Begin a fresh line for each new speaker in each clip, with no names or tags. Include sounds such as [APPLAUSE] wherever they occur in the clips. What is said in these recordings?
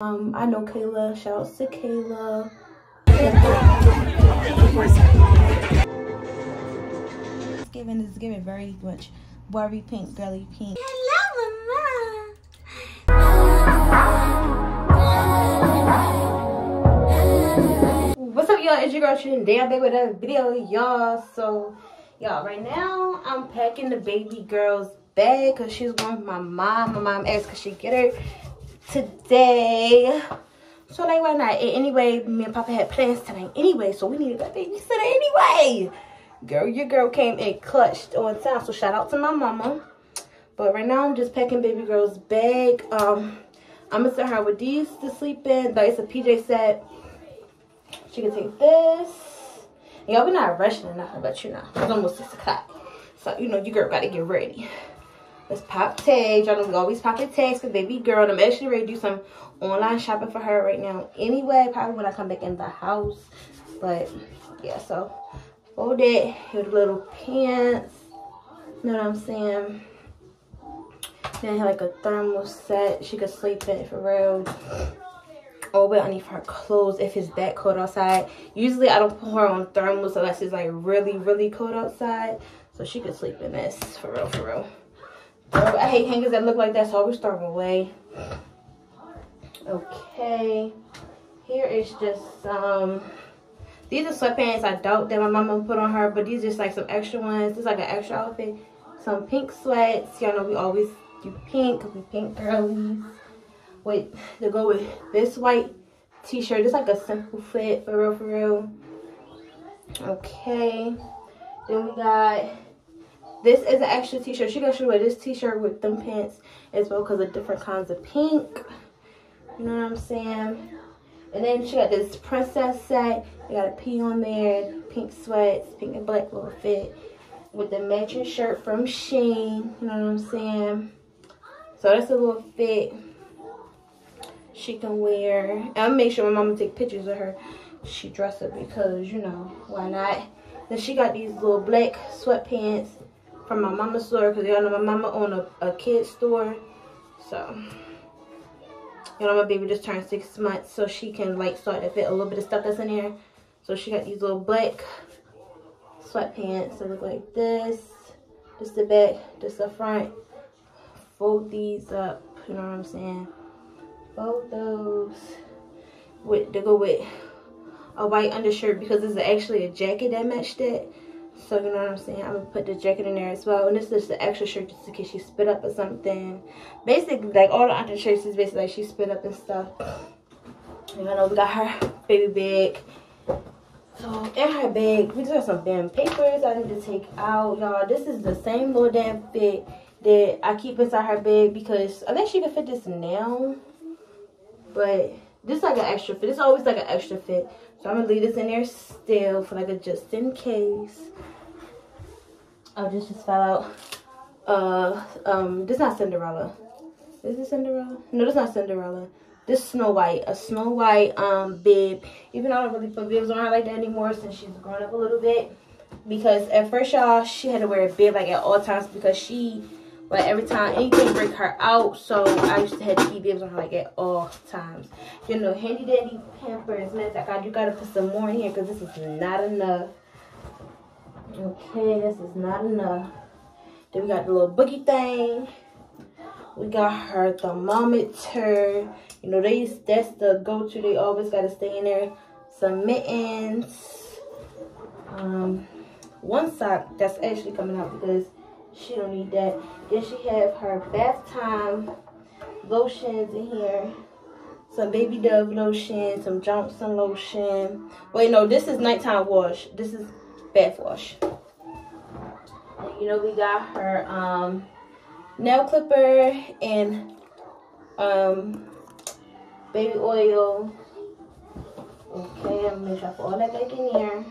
Um, I know Kayla. Shout out to Kayla. It's giving, it's giving very much Barbie pink, girly pink.
Hello,
Mama. What's up, y'all? It's your girl Trin. Day I'm back with a video, y'all. So, y'all, right now I'm packing the baby girl's bag because she's going with my mom. My mom asked could she get her today. So like why not? Anyway, me and Papa had plans tonight anyway, so we needed a babysitter anyway. Girl, your girl came and clutched on time. So shout out to my mama. But right now I'm just packing baby girl's bag. Um, I'm gonna send her with these to sleep in. Like it's a PJ set. She can take this. Y'all, we're not rushing or nothing, but you know, it's almost six o'clock. So you know, your girl gotta get ready. Let's pop tags. Y'all know we always popping tags for baby girl. I'm actually ready to do some online shopping for her right now. Anyway, probably when I come back in the house. But yeah, so fold it. with little pants. You know what I'm saying? Then have like a thermal set. She could sleep in it for real. Oh, but I need for her clothes if it's that cold outside. Usually I don't put her on thermals unless it's like really, really cold outside. So she could sleep in this for real, for real. I hate hangers that look like that, so I always throw them away. Okay. Here is just some. These are sweatpants I don't that my mama put on her, but these are just like some extra ones. This is like an extra outfit. Some pink sweats. Y'all know we always do pink we pink girlies. Wait, to go with this white t-shirt. It's like a simple fit, for real, for real. Okay. Then we got this is an extra t-shirt. She gonna wear this t-shirt with them pants as well because of different kinds of pink. You know what I'm saying? And then she got this princess set. You got a P on there, pink sweats, pink and black little fit. With the matching shirt from Shein. You know what I'm saying? So that's a little fit she can wear. I'll make sure my mama take pictures of her. She dress up because, you know, why not? Then she got these little black sweatpants from my mama's store because y'all know my mama own a, a kid's store. So, you know, my baby just turned six months so she can like start to fit a little bit of stuff that's in there. So she got these little black sweatpants that look like this. Just the back, just the front. Fold these up, you know what I'm saying? Fold those with to go with a white undershirt because this is actually a jacket that matched it. So you know what I'm saying? I'm gonna put the jacket in there as well. And this is the extra shirt just in case she spit up or something. Basically, like all the other shirts is basically like she spit up and stuff. You know, we got her baby bag. So in her bag, we just have some damn papers I need to take out. Y'all, this is the same little damn fit that I keep inside her bag because I think she can fit this now. But this is like an extra fit. It's always like an extra fit. So I'm gonna leave this in there still for like a just in case. Oh, this just fell out. Uh, um, this is not Cinderella. Is this Cinderella? No, this is not Cinderella. This Snow White, a Snow White um bib. Even though I don't really put bibs on her like that anymore since she's grown up a little bit. Because at first, y'all, she had to wear a bib like at all times because she, but every time anything break her out. So I used to have bibs on her like at all times. You know, handy dandy pampers. Matter of fact, you gotta put some more in here because this is not enough. Okay, this is not enough. Then we got the little boogie thing. We got her thermometer. You know, they that's the go-to. They always gotta stay in there. Some mittens. Um, one sock that's actually coming out because she don't need that. Then she have her bath time lotions in here. Some Baby Dove lotion, some Johnson lotion. Wait, no, this is nighttime wash. This is bath wash. You know, we got her um, nail clipper and um, baby oil. Okay, I'm gonna put all that back in here.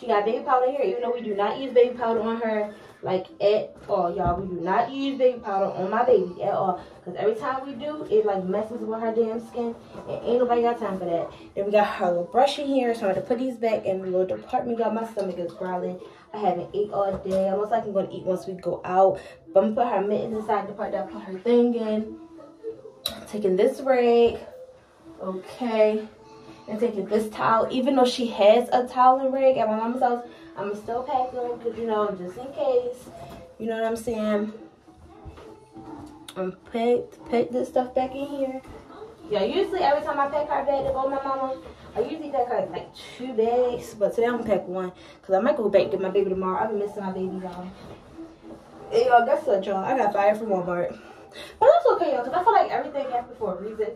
She got baby powder here, even though we do not use baby powder on her like at all, y'all. We do not use baby powder on my baby at all. Because every time we do, it like messes with her damn skin. And ain't nobody got time for that. Then we got her little brush in here. So I'm going to put these back in the little department. Got my stomach is growling. I haven't ate all day. Almost like I'm going to eat once we go out. But I'm going to put her mittens inside the part that I put her thing in. taking this rag, okay, and taking this towel. Even though she has a towel and rag at my mama's house, I'm still packing them because, you know, just in case. You know what I'm saying? And put, put this stuff back in here. Yeah, usually every time I pack her bag to go my mama, I usually pack her like two bags, but today I'm gonna pack one because I might go back to get my baby tomorrow. I've been missing my baby, y'all. Hey, y'all, guess what, y'all? I got fired from Walmart. But that's okay, y'all, because I feel like everything happens for a reason.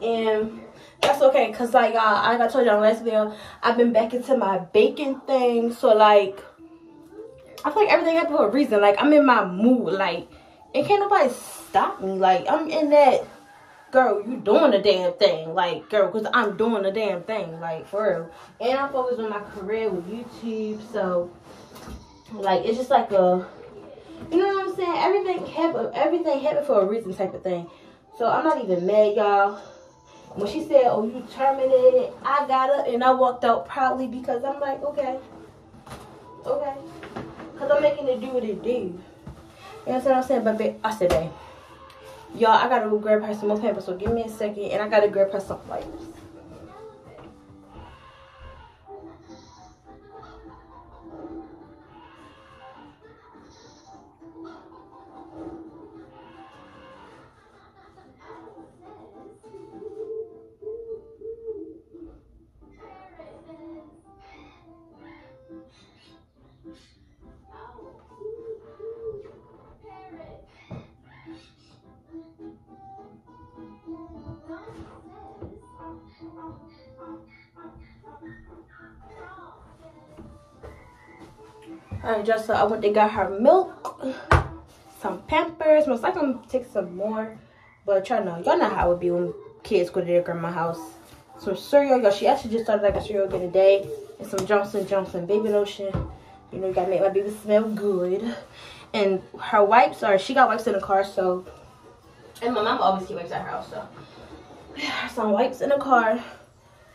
And that's okay, because, like, y'all, like I told y'all last video, I've been back into my baking thing. So, like, I feel like everything happened for a reason. Like, I'm in my mood. Like, and can't nobody stop me. Like, I'm in that girl, you doing the damn thing. Like, girl, because I'm doing the damn thing. Like, for real. And I'm focused on my career with YouTube. So, like, it's just like a, you know what I'm saying? Everything happened, everything happened for a reason type of thing. So, I'm not even mad, y'all. When she said, oh, you terminated, I got up and I walked out proudly because I'm like, okay. Okay. Because I'm making it do what it do. You know what I'm saying? But I said, babe. Y'all, I gotta go grab her some more paper, so give me a second, and I gotta grab her some wipes. Alright, just so I went to get her milk, some Pampers. Most likely I'm gonna take some more, but y'all know, y'all know how it would be when kids go to their grandma's house. Some cereal, y'all. She actually just started like a cereal again today, and some Johnson Johnson baby lotion. You know, you gotta make my baby smell good. And her wipes are she got wipes in the car, so and my mom always keep wipes at her house, so [SIGHS] some wipes in the car.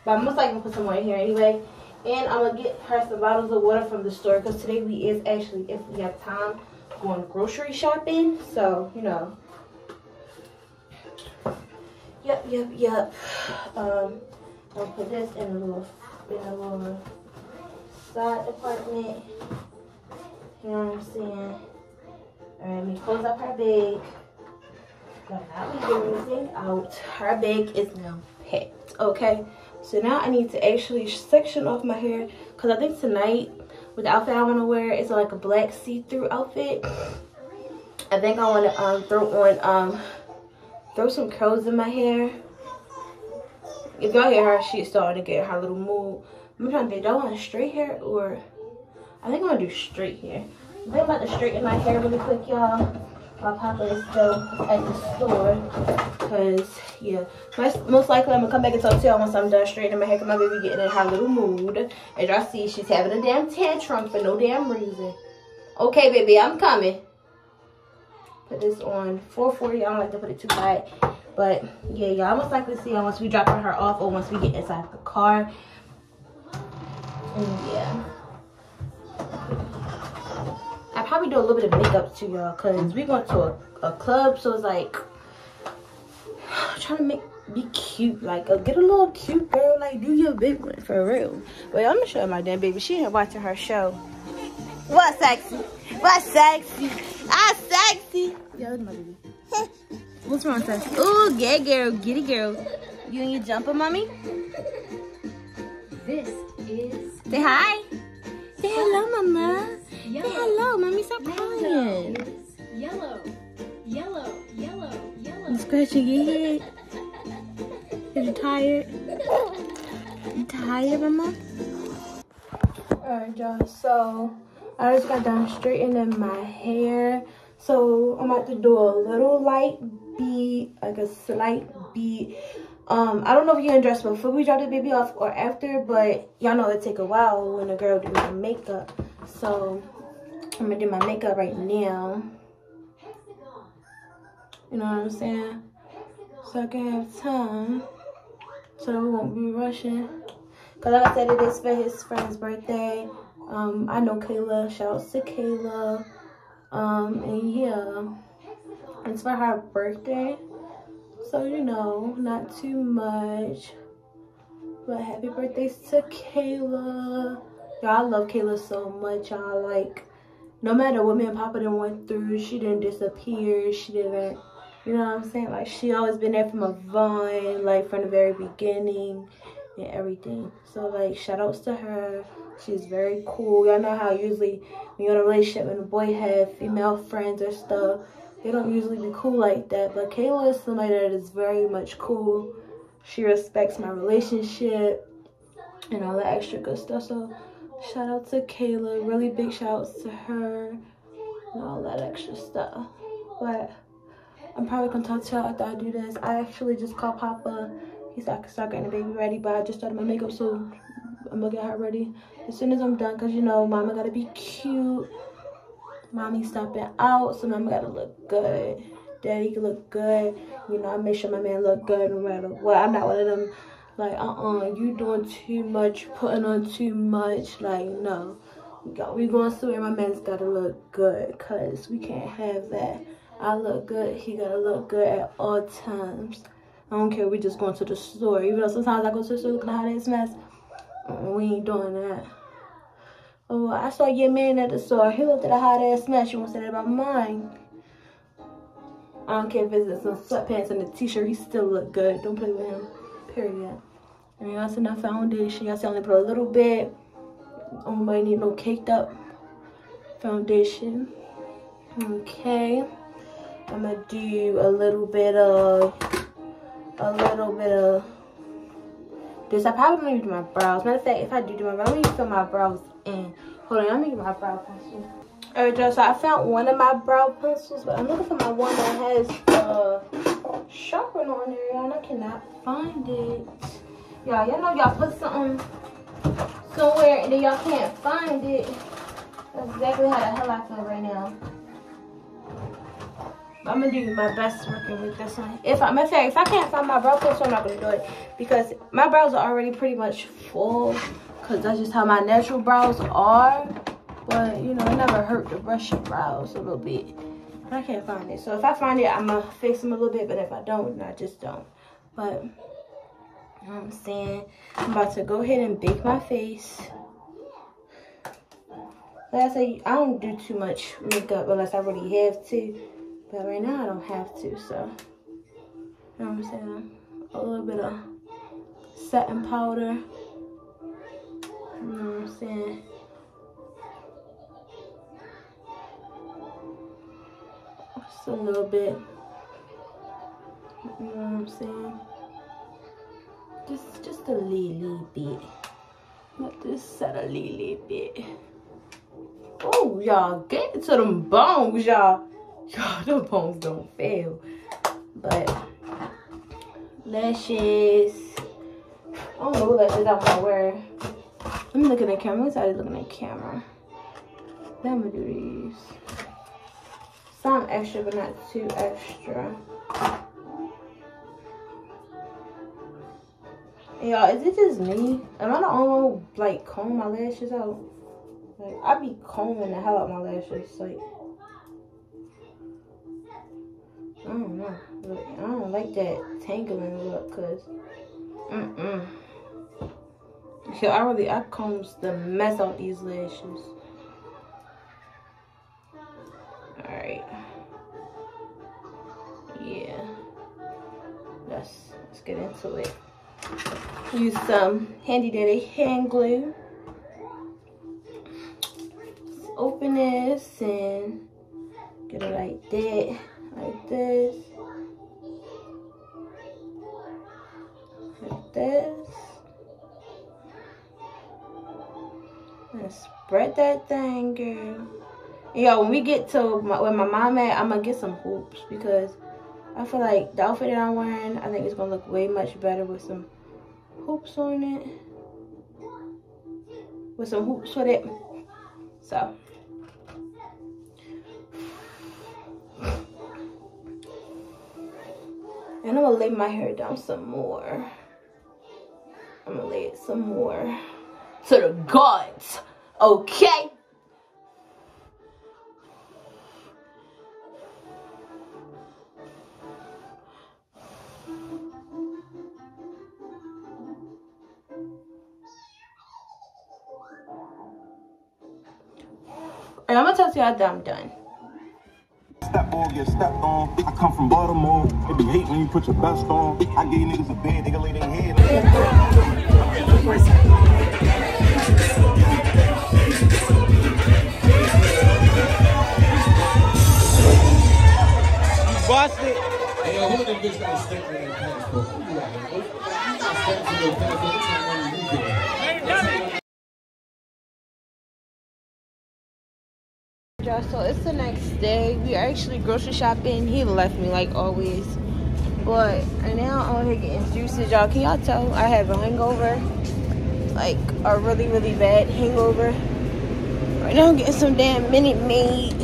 But I'm most likely gonna put some more in here anyway. And I'm gonna get her some bottles of water from the store because today we is actually, if we have time, going grocery shopping. So, you know. Yep, yep, yep. Um, I'll put this in a little, in a little side department. You know what I'm saying? Alright, let me close up her bag. But not leaving anything out. Her bag is now packed, okay? So now I need to actually section off my hair because I think tonight with the outfit I want to wear is like a black see-through outfit. I think I want to um, throw on, um, throw some curls in my hair. If y'all hear her, she's starting to get her little mood. I'm trying to think, do I want straight hair or, I think I'm going to do straight hair. I'm about to straighten my hair really quick, y'all my papa is still at the store because yeah. Most most likely i'm gonna come back and talk to y'all once i'm done straightening my hair because my baby getting in her little mood. As y'all see she's having a damn tantrum for no damn reason. Okay baby i'm coming. Put this on 440 i don't like to put it too high. But yeah y'all most likely see her once we dropping her off or once we get inside the car. And yeah probably do a little bit of makeup too, y'all, because we going to a, a club, so it's like I'm [SIGHS] trying to make be cute, like uh, get a little cute girl, like do your big one for real. But I'm gonna show my damn baby. She ain't watching her show. What sexy? What sexy? Ah, sexy. That's my baby. [LAUGHS] What's wrong, sexy? Oh, get girl, get it, girl. You and your jumper, mommy?
This is.
Say hi. Say hello, mama. Yellow. Say hello, mommy. Stop crying.
Yellow. Yellow. Yellow. Yellow.
You scratching your head. Are you tired? You tired, mama? Alright, y'all. So, I just got done straightening my hair. So, I'm about to do a little light beat, like a slight beat. Um, I don't know if you're gonna dress before we drop the baby off or after, but y'all know it take a while when a girl do her makeup. So, I'm gonna do my makeup right now. You know what I'm saying? So I can have time. So that we won't be rushing. Cause like I said, it is for his friend's birthday. Um, I know Kayla. Shout out to Kayla. Um, and yeah. It's for her birthday. So, you know, not too much. But happy birthdays to Kayla. Y'all, I love Kayla so much. Y'all, like, no matter what me and Papa done went through, she didn't disappear. She didn't, you know what I'm saying? Like, she always been there from a vine, like, from the very beginning and everything. So, like, shout outs to her. She's very cool. Y'all know how usually when you're in a relationship and a boy have female friends or stuff, they don't usually be cool like that. But Kayla is somebody that is very much cool. She respects my relationship and all that extra good stuff. So shout out to Kayla. Really big shout outs to her and all that extra stuff. But I'm probably gonna talk to y'all after I do this. I actually just called Papa. He said I could start getting the baby ready, but I just started my makeup, so I'm gonna get her ready as soon as I'm done. Cause you know, mama gotta be cute. Mommy stopping out, so mama gotta look good. Daddy can look good. You know, I make sure my man look good no matter what. I'm not one of them like, uh-uh, you doing too much, putting on too much. Like, no. We, got, we going my man's gotta look good. Cause we can't have that. I look good, he gotta look good at all times. I don't care, we just going to the store. Even though sometimes I go to the store looking at how this mess. Uh, we ain't doing that. Oh, I saw your man at the store. He looked at a hot ass mess. You want to say that about mine? I don't care if it's some sweatpants and a t-shirt. He still look good. Don't play with him. Period. And y'all see that foundation. See I only put a little bit. Nobody need no caked up foundation. Okay. I'm gonna do a little bit of a little bit of this. I probably gonna do my brows. Matter of fact, if I do do my brows, let me fill my brows in. Hold on, I'm gonna get my brow pencil. Alright, y'all, so I found one of my brow pencils, but I'm looking for my one that has uh sharpener on there, and I cannot find it. Y'all, y'all know y'all put something somewhere and then y'all can't find it. That's exactly how the hell I feel right now. I'm gonna do my best working with this one. If I, matter fact, if I can't find my brow pencil, I'm not gonna do it because my brows are already pretty much full because that's just how my natural brows are. But you know, it never hurt to brush your brows a little bit. I can't find it. So if I find it, I'm gonna fix them a little bit. But if I don't, I just don't. But know what I'm saying? I'm about to go ahead and bake my face. Like I say, I don't do too much makeup unless I really have to. But right now I don't have to, so you know what I'm saying? A little bit of setting powder. You know what I'm saying? Just a little bit. You know what I'm saying? Just just a little bit. This set a little bit. Oh, y'all, get to them bones, y'all. Y'all, [LAUGHS] the bones don't fail. But lashes. I don't know what lashes I want to wear. Let me look at the camera. Start looking at the camera. I'm gonna do these. Some extra, but not too extra. Y'all, is it just me? Am I the only one who like comb my lashes out? Like I be combing the hell out my lashes. Like I don't know. Like, I don't like that tangling look, cause mm mm. So I really I combs the mess out these lashes. All right. Yeah. Let's let's get into it. Use some handy dandy hand glue. Let's open this and get it like that like this, like this, and spread that thing, girl. Yo, when we get to my, where my mom at, I'm gonna get some hoops because I feel like the outfit that I'm wearing, I think it's gonna look way much better with some hoops on it. With some hoops with it. So And I'm gonna lay my hair down some more. I'm gonna lay it some more to the gods, okay? I'm gonna tell you after I'm done.
Step on, get stepped on. I come from Baltimore. It be hate when you put your best on. I gave niggas a bed, they can lay their head.
Bust it.
Hey, yo, who the bitch got a sticker in their pants, bro? Who you got, man? You got stickers in your pants,
So it's the next day. We are actually grocery shopping. He left me like always. But right now I'm here getting juices, y'all. Can y'all tell I have a hangover? Like a really, really bad hangover. Right now I'm getting some damn Minute Maid.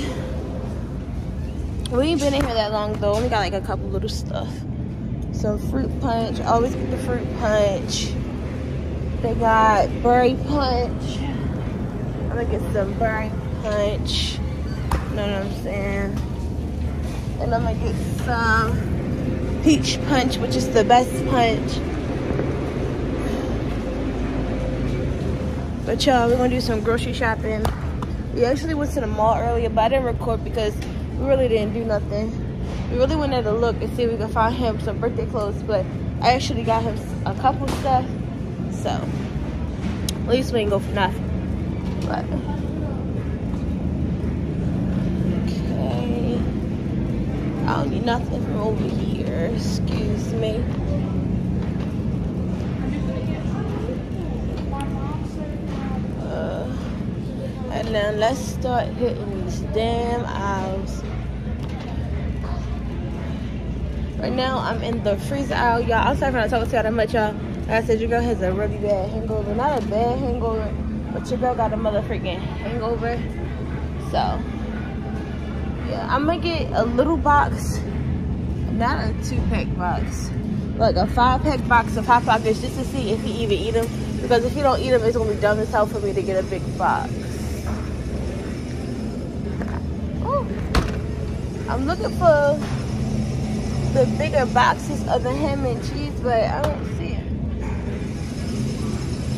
We ain't been in here that long though. Only got like a couple little stuff. Some fruit punch. I always get the fruit punch. They got berry punch. I'm gonna get some berry punch. Know what I'm saying? And I'm gonna get some peach punch, which is the best punch. But y'all, we're gonna do some grocery shopping. We actually went to the mall earlier, but I didn't record because we really didn't do nothing. We really wanted to look and see if we could find him some birthday clothes, but I actually got him a couple stuff. So at least we ain't go for nothing. But okay. I don't need nothing from over here. Excuse me. Uh, and then let's start hitting these damn aisles. Right now, I'm in the freezer aisle, y'all. I'm sorry for not talking to y'all that much, y'all. Like I said, your girl has a really bad hangover. Not a bad hangover, but your girl got a motherfucking hangover. So, yeah, I'm gonna get a little box, not a two pack box, like a five pack box of Hot Pockets just to see if he even eat them. Because if he don't eat them, it's gonna be dumb as hell for me to get a big box. Ooh. I'm looking for the bigger boxes of the ham and cheese, but I don't see it.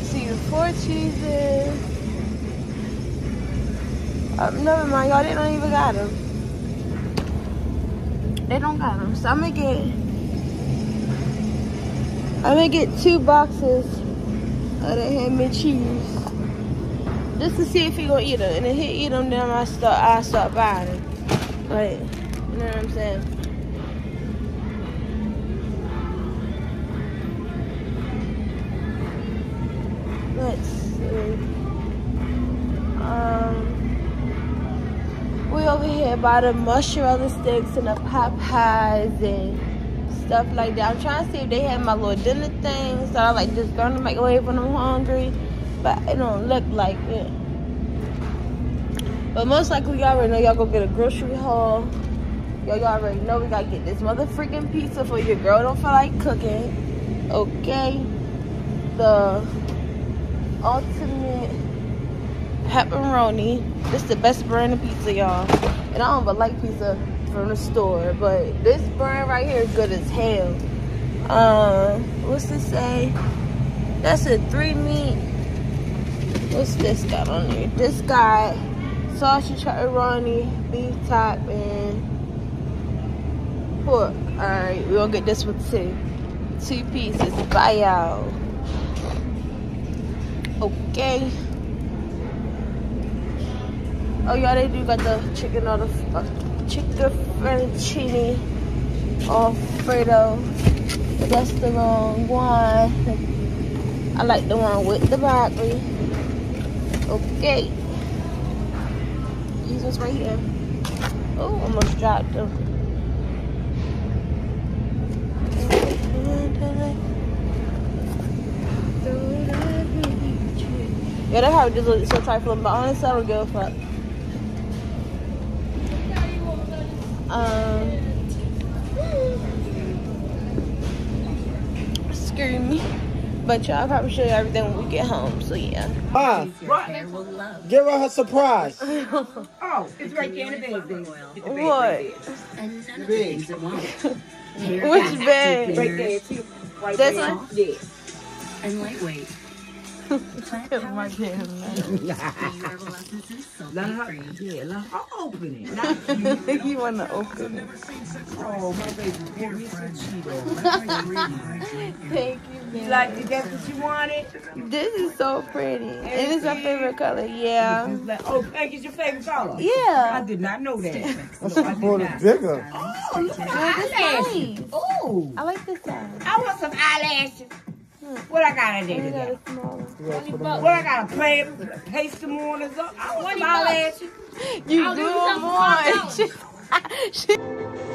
See the four cheeses. Um, never mind, y'all. Don't even got them. They don't got them. So I'm gonna get. I'm gonna get two boxes of the ham and cheese, just to see if he gonna eat them. And if he eat them, then I start. I start buying them. Like, you know what I'm saying? By the mozzarella sticks and the Popeyes and stuff like that. I'm trying to see if they have my little dinner things so I like just throw in the microwave when I'm hungry, but it don't look like it. But most likely y'all already know y'all go get a grocery haul. Y'all already know we gotta get this mother freaking pizza for your girl don't feel like cooking. Okay. The ultimate pepperoni. This is the best brand of pizza, y'all. And I don't even like pizza from the store, but this brand right here is good as hell. Um, what's this say? That's a three meat. What's this got on here? This got sausage pepperoni, beef top, and pork. Alright, we're gonna get this with two. Two pieces. Bye y'all. Okay. Oh yeah, they do got the chicken or the uh, chicken fettuccine Alfredo. That's the wrong one. I like the one with the broccoli. Okay. These ones right here. Oh, almost dropped them. Yeah, how it just looks so trifling, but honestly, I don't give a fuck. Um, screw me. But y'all probably show you everything when we get home, so yeah.
Ma, give her her surprise. [LAUGHS]
Oh, it's right there in the bag, baby.
What?
And none of the things that.
Which bag?
Right there,
This one?
Yeah.
And lightweight.
My
Let her, yeah, let her open it. You.
you want to open it.
Oh, my baby very Cheeto.
Thank you,
You like it? That's what you wanted?
This is so pretty. And it's my favorite color. Yeah.
Like, oh, pink is your favorite color?
Yeah.
I did not know that. No, I did
Pull
not.
bigger.
Oh, look at the eyelashes.
Oh, nice.
Oh,
I like this size.
I want some eyelashes. What I gotta do
I got
today? What I gotta play, paste them on or something? I want some eyelashes.
You do want. [LAUGHS]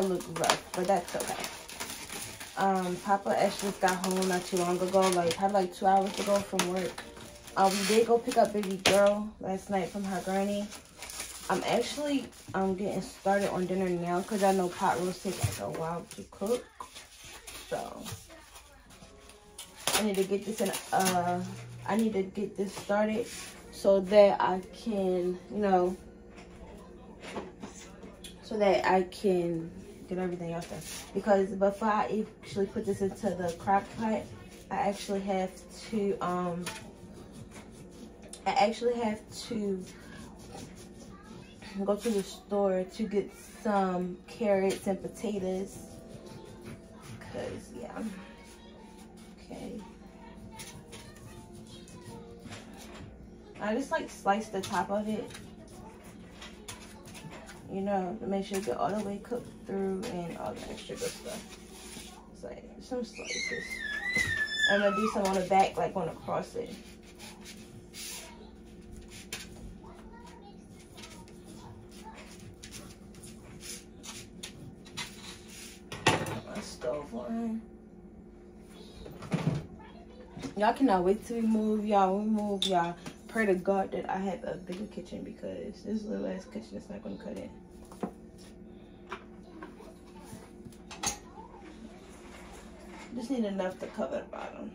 girl look rough, but that's okay. Um, Papa actually just got home not too long ago, like probably like two hours ago from work. Um, we did go pick up baby girl last night from her granny. I'm actually um getting started on dinner now because I know pot roast take like a while to cook. So I need to get this in. Uh, I need to get this started so that I can, you know, so that I can get everything else done. Because before I actually put this into the crock pot, I actually have to, um, I actually have to go to the store to get some carrots and potatoes. Cause yeah. Okay. I just like slice the top of it. You know, to make sure it get all the way cooked through and all the extra good stuff. It's like some slices. I'm gonna do some on the back, like on across it. My stove on. Y'all cannot wait to move, y'all. We move, y'all. Pray to God that I have a bigger kitchen because this little ass kitchen is not gonna cut it. just need enough to cover the bottom.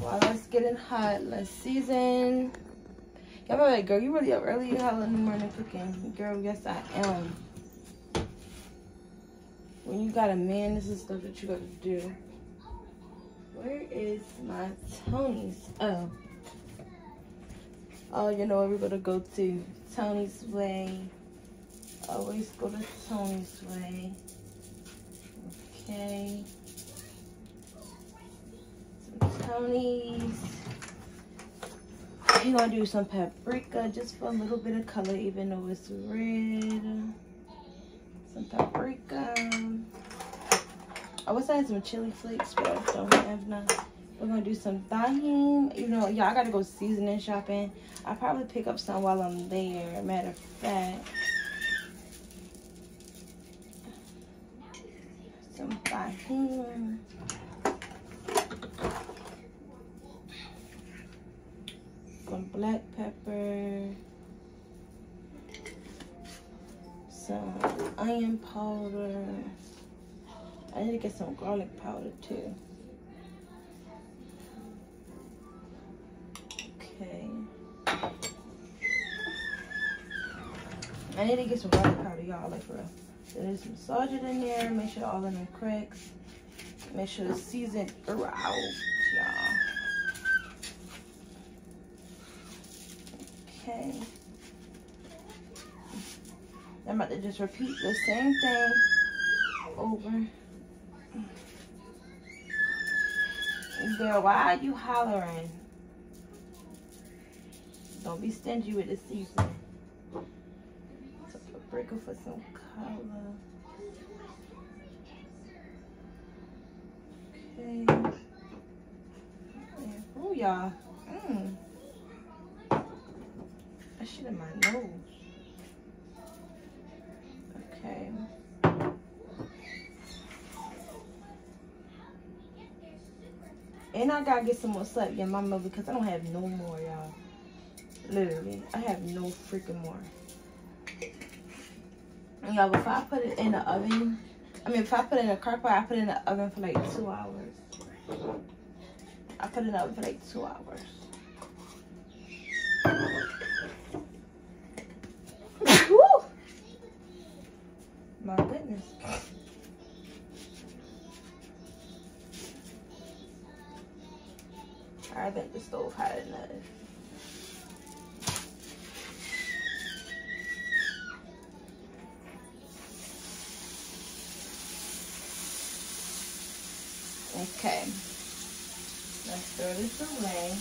While it's getting hot, let's season. Y'all probably like, girl, you really up early hell in the morning cooking. Girl, yes I am. When you got a man, this is stuff that you gotta do. Where is my Tony's? Oh. Oh, you know we're gonna go to? Tony's Way. Always go to Tony's Way. Okay. Some Tony's. We're gonna do some paprika just for a little bit of color, even though it's red. Some paprika. I was having some chili flakes, but I don't have none. We're gonna do some tahini. You know, y'all gotta go seasoning shopping. I'll probably pick up some while I'm there. Matter of fact. Some tahini. Some black pepper. Some onion powder. I need to get some garlic powder too. I need to get some garlic powder, y'all, like for real. There's massage it in there, make sure all of them cracks. Make sure it's seasoned out, y'all. Okay. I'm about to just repeat the same thing over. Girl, why are you hollering? Don't be stingy with the seasoning. Paprika for some color. Okay. Oh, y'all. Mmm. That shit in my nose. Okay. And I gotta get some more in my mouth because I don't have no more, y'all. Literally, I have no freaking more. Y'all, before I put it in the oven, I mean, if I put it in a crock pot, I put it in the oven for like two hours. I put it in the oven for like two hours. Woo! My goodness. I think the stove hot enough. Okay. Let's throw this away.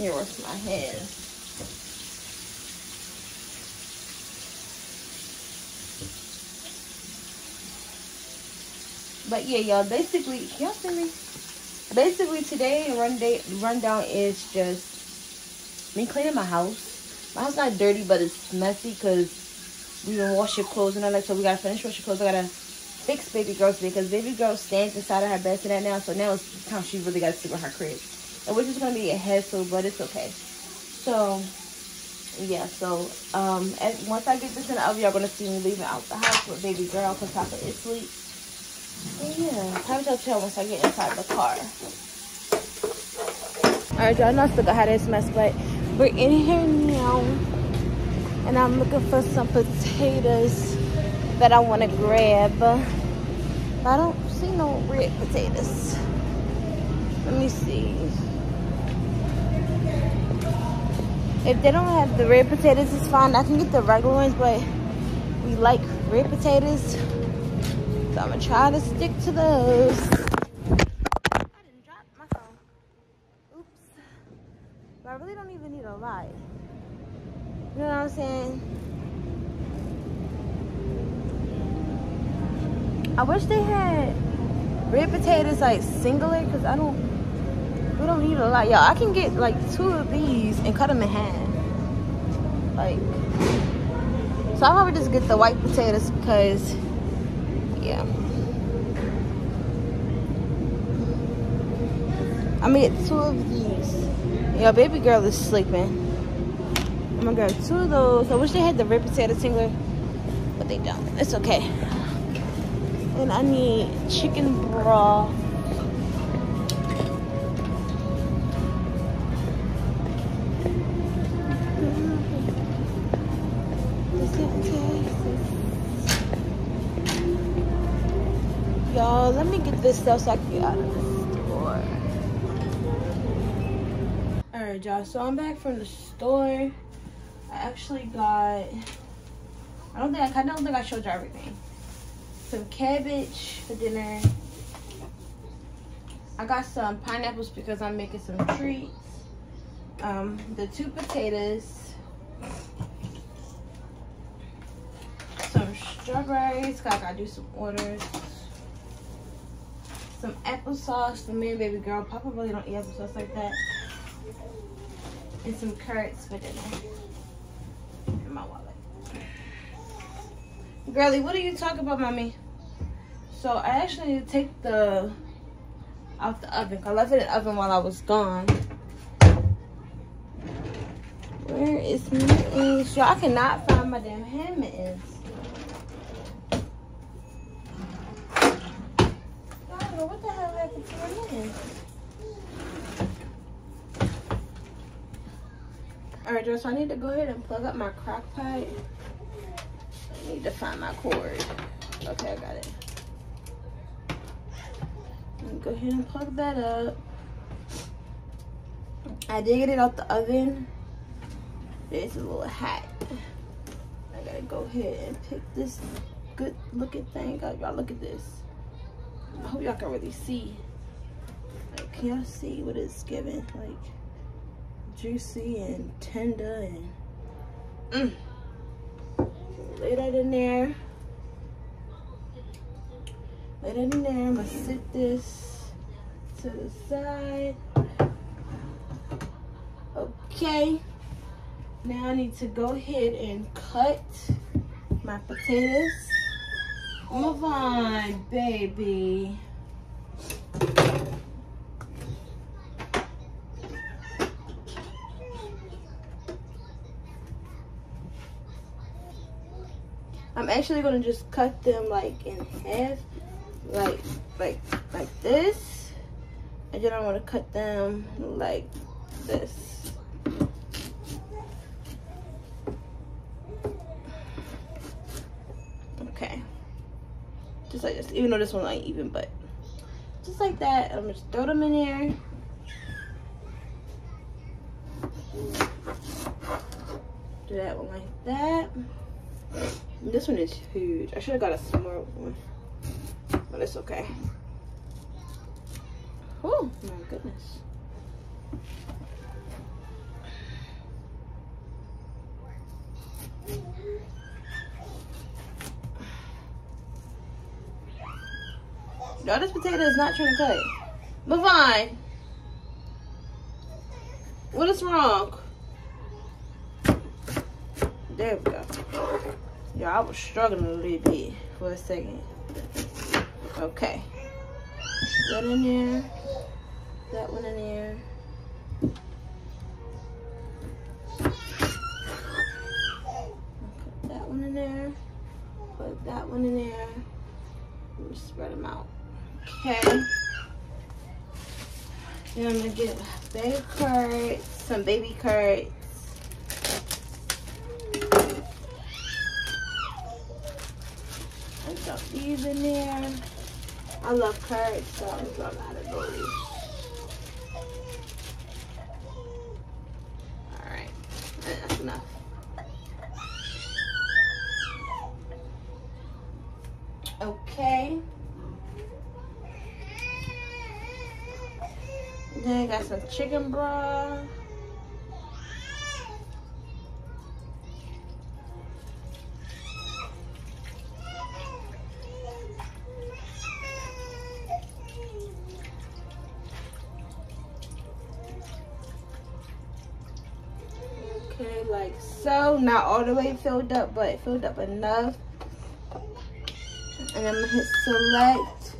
Here, my hands. But yeah, y'all, basically, y'all see me? Basically, today, run day, rundown is just me cleaning my house. My house not dirty, but it's messy because we didn't wash your clothes and all that. So we gotta finish washing clothes. I gotta fix baby girl today because baby girl stands inside of her bed that now. So now it's time she really gotta sleep in her crib. And which is gonna be a hassle, but it's okay. So yeah, so um, as, once I get this in the oven, y'all gonna see me leaving out the house with baby girl because Papa is asleep. And yeah, time to tell once I get inside the car. Alright, y'all know I still got how this mess, but we're in here now. And I'm looking for some potatoes that I want to grab. I don't see no red potatoes. Let me see. If they don't have the red potatoes, it's fine. I can get the regular ones, but we like red potatoes. So I'm gonna try to stick to those. I. Oops. But I really don't even need a lot. You know what I'm saying? I wish they had red potatoes like singular because I don't we don't need a lot. Y'all i can get like two of these and cut them in half. Like so i'll probably just get the white potatoes because yeah. I'm gonna get two of these. Yo, baby girl is sleeping Oh I'm gonna grab two of those. I wish they had the red potato tingler, but they don't. It's okay. And I need chicken broth. Y'all, let me get this stuff so I can get out of the store. Alright, y'all. So I'm back from the store. I actually got. I don't think I, I don't think I showed you everything. Some cabbage for dinner. I got some pineapples because I'm making some treats. Um, the two potatoes. Some strawberries. Cause I gotta do some orders some applesauce for me and baby girl. Papa really don't eat applesauce like that. And some carrots for dinner. In my wallet. Girlie, what are you talking about, mommy? So I actually need to take the off the oven. I left it in the oven while I was gone. Where is mittens? Y'all cannot find my damn hand mittens. what the hell happened to my mittens? Alright, so I need to go ahead and plug up my crock pot. Need to find my cord. Okay, I got it. Go ahead and plug that up. I did get it out the oven. It's a little hot. I gotta go ahead and pick this good looking thing up. Y'all look at this. I hope y'all can really see. Like, can y'all see what it's giving? Like, juicy and tender and mm. Lay that in there. Lay that in there. I'm gonna sit this to the side. Okay. Now I need to go ahead and cut my potatoes. Move on, baby. Actually gonna just cut them like in half, like like like this, and then I'm gonna cut them like this. Okay, just like this. Even though this one ain't even, but just like that. I'm just throw them in there. Do that one like that. This one is huge. I should have got a smaller one, but it's okay. Oh my goodness. Y'all, this potato is not trying to cut. On. What is wrong? There we go. Yeah, I was struggling a little bit for a second. Okay. That in there. That one in there. Put that one in there. Put that one in there. Just spread them out. Okay. Then I'm gonna get baby carrots, some baby carrots. These in there. I love carrots, so I'm gonna out of those. Alright, that's enough. Okay. Then I got some chicken broth. All the way filled up, but filled up enough. And I'm gonna hit select.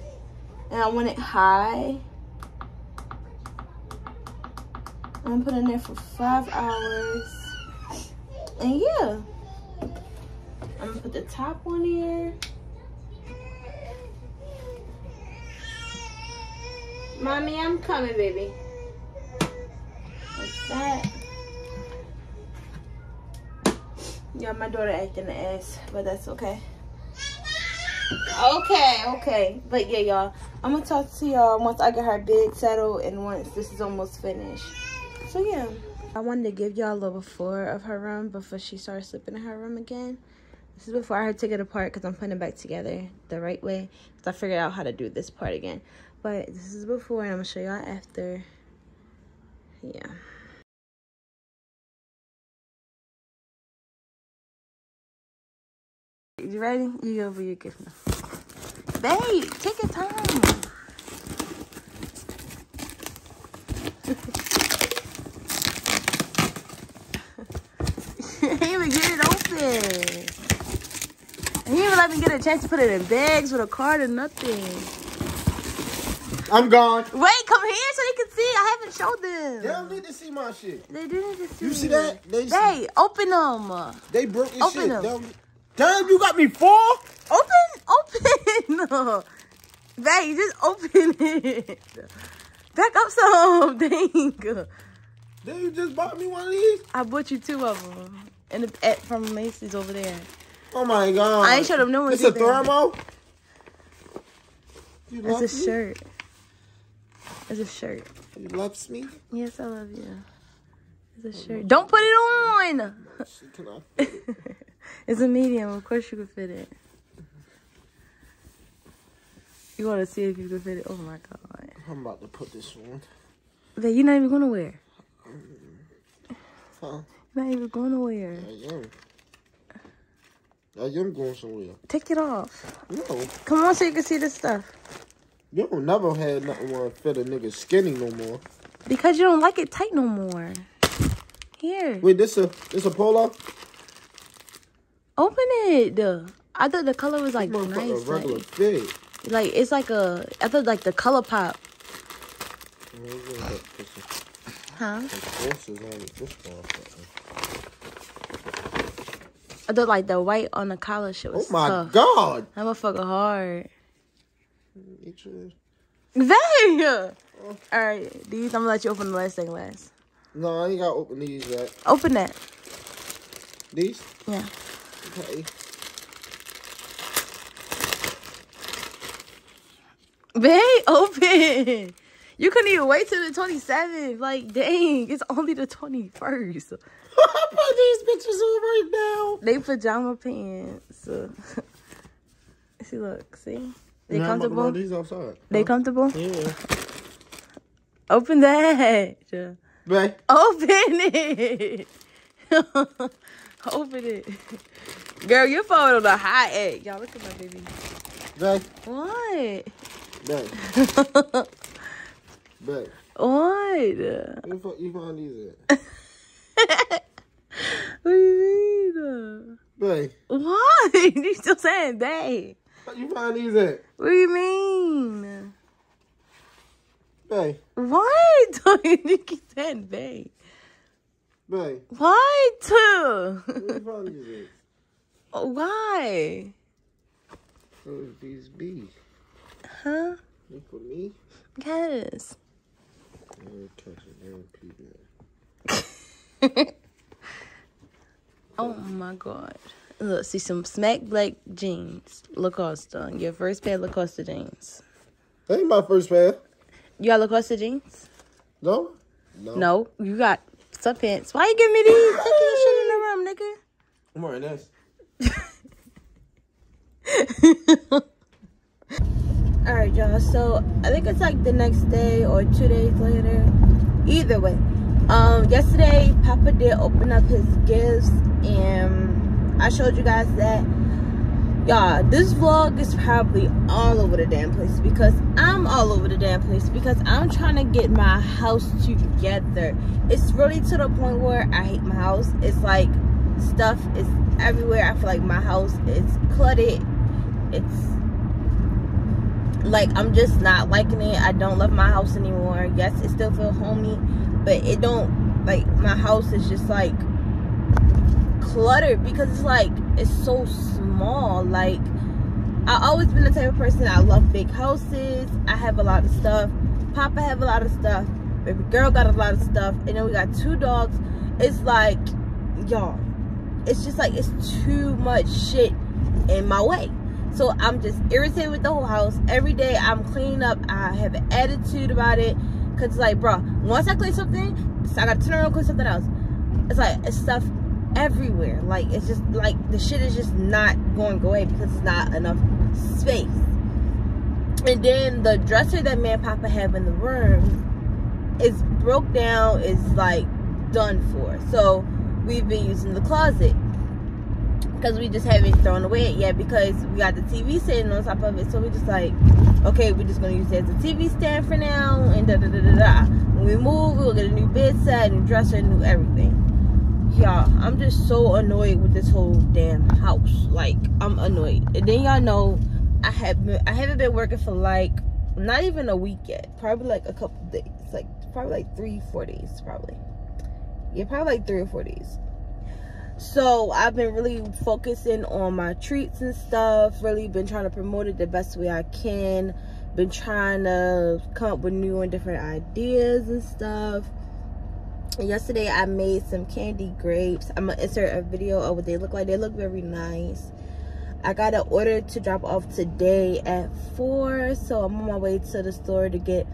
And I want it high. I'm gonna put putting there for five hours. And yeah. I'm gonna put the top one here. Mommy, I'm coming, baby. Like that. Yeah, my daughter acting the ass, but that's okay. Okay, okay. But yeah, y'all. I'm gonna talk to y'all once I get her bed settled and once this is almost finished. So yeah. I wanted to give y'all a little before of her room before she started sleeping in her room again. This is before I had to take it apart because I'm putting it back together the right way. Because I figured out how to do this part again. But this is before and I'm going to show y'all after. Yeah. You ready? You go for your gift now. Babe, take your time. [LAUGHS] he even get it open. He even let me get a chance to put it in bags with a card or nothing.
I'm gone.
Wait, come here so they can see. I haven't showed them.
They don't need to see my shit.
They do need to see.
You see that? They,
They open them.
they broke your
Open
shit.
them.
Damn, you got me four?
Open, open. [LAUGHS] Babe, just open it. Back up some. [LAUGHS] Dang.
Then you just bought me one of these?
I bought you two of them. And the, at, from Macy's over there.
Oh my god.
I ain't showed them no one
It's a thermo? You
It's a
me?
shirt. It's a shirt.
You loves me?
Yes, I love you. It's a shirt. Don't put it on. [LAUGHS] It's a medium. Of course you can fit it. You want to see if you can fit it? Oh my god.
I'm about to put this on.
That you're not even going to wear.
Huh?
You're not even going to wear.
I am. I am going somewhere.
Take it off.
No,
Come on so you can see this stuff.
you don't never had nothing want to fit a nigga skinny no more.
Because you don't like it tight no more. Here.
Wait, this a this a polo?
Open it. I thought the color was like nice. Like, like it's like a. I thought like the color pop. Huh?
Horses on it. This motherfucker.
Uh, I thought like the white on the collar shit
Oh my
tough.
god.
That motherfucker hard.
Eat your-
Dang! Oh. Alright, these, I'm gonna let you open the last thing last.
No, I ain't gotta open these yet.
Open that.
These?
Yeah.
Okay.
Babe, [LAUGHS] open! You couldn't even wait till the 27th. Like, dang, it's only the 21st. [LAUGHS]
I Put these bitches on right now.
They pajama pants. [LAUGHS] see, look, see? They
Nah, I'm about to
comfortable?
these outside.
They comfortable?
Yeah.
Open that.
Right.
Open it. Open it. Girl, your phone on the high egg. Y'all look at my baby.
Right.
What?
Right. [LAUGHS] Right.
What?
Where the you find these at?
what do you mean?
Right.
What? You still saying babe?
Where you find these at?
What do you mean?
Right. [LAUGHS]
What? you keep saying babe.
Right.
What?
Where oh, you
Why?
at? Those these bees.
Huh?
For me?
Yes.
I ain't catching damn people.
Oh my god. Look, see some smack black jeans. Lacoste. Your first pair of Lacoste jeans.
That ain't my first pair.
You got Lacoste jeans?
No? No.
No. You got sweatpants. Why you giving me these? Take your shit in the room, nigga.
I'm wearing this.
All right, y'all. So I think it's like the next day or two days later. Either way, um, yesterday Papa did open up his gifts, and I showed you guys that. Y'all, this vlog is probably all over the damn place because I'm all over the damn place because I'm trying to get my house together. It's really to the point where I hate my house. It's like stuff is everywhere. I feel like my house is cluttered. It's like I'm just not liking it. I don't love my house anymore. Yes, it still feels homey, but it don't like my house is just like cluttered because it's like it's so small. Like I always been the type of person I love big houses. I have a lot of stuff. Papa have a lot of stuff. Baby girl got a lot of stuff. And then we got two dogs. It's like, y'all, it's just like it's too much shit in my way. So I'm just irritated with the whole house. Every day I'm cleaning up. I have an attitude about it. Cause it's like, bro, once I clean something, I gotta turn around and clean something else. It's like it's stuff everywhere. Like it's just like the shit is just not going away because it's not enough space. And then the dresser that me and Papa have in the room is broke down, is like done for. So we've been using the closet because we just haven't thrown away it yet because we got the TV sitting on top of it. So we just like, okay, we're just gonna use it as a TV stand for now, and da da da da da. When we move, we'll get a new bed set, new dresser, new everything. Y'all, I'm just so annoyed with this whole damn house. Like, I'm annoyed. And then y'all know I have I haven't been working for like not even a week yet. Probably like a couple days. Like probably like three, four days, probably. Yeah, probably like three or four days so i've been really focusing on my treats and stuff really been trying to promote it the best way i can been trying to come up with new and different ideas and stuff yesterday i made some candy grapes. I'm gonna insert a video of what they look like. They look very nice. I got an order to drop off today at four so i'm on my way to the store to get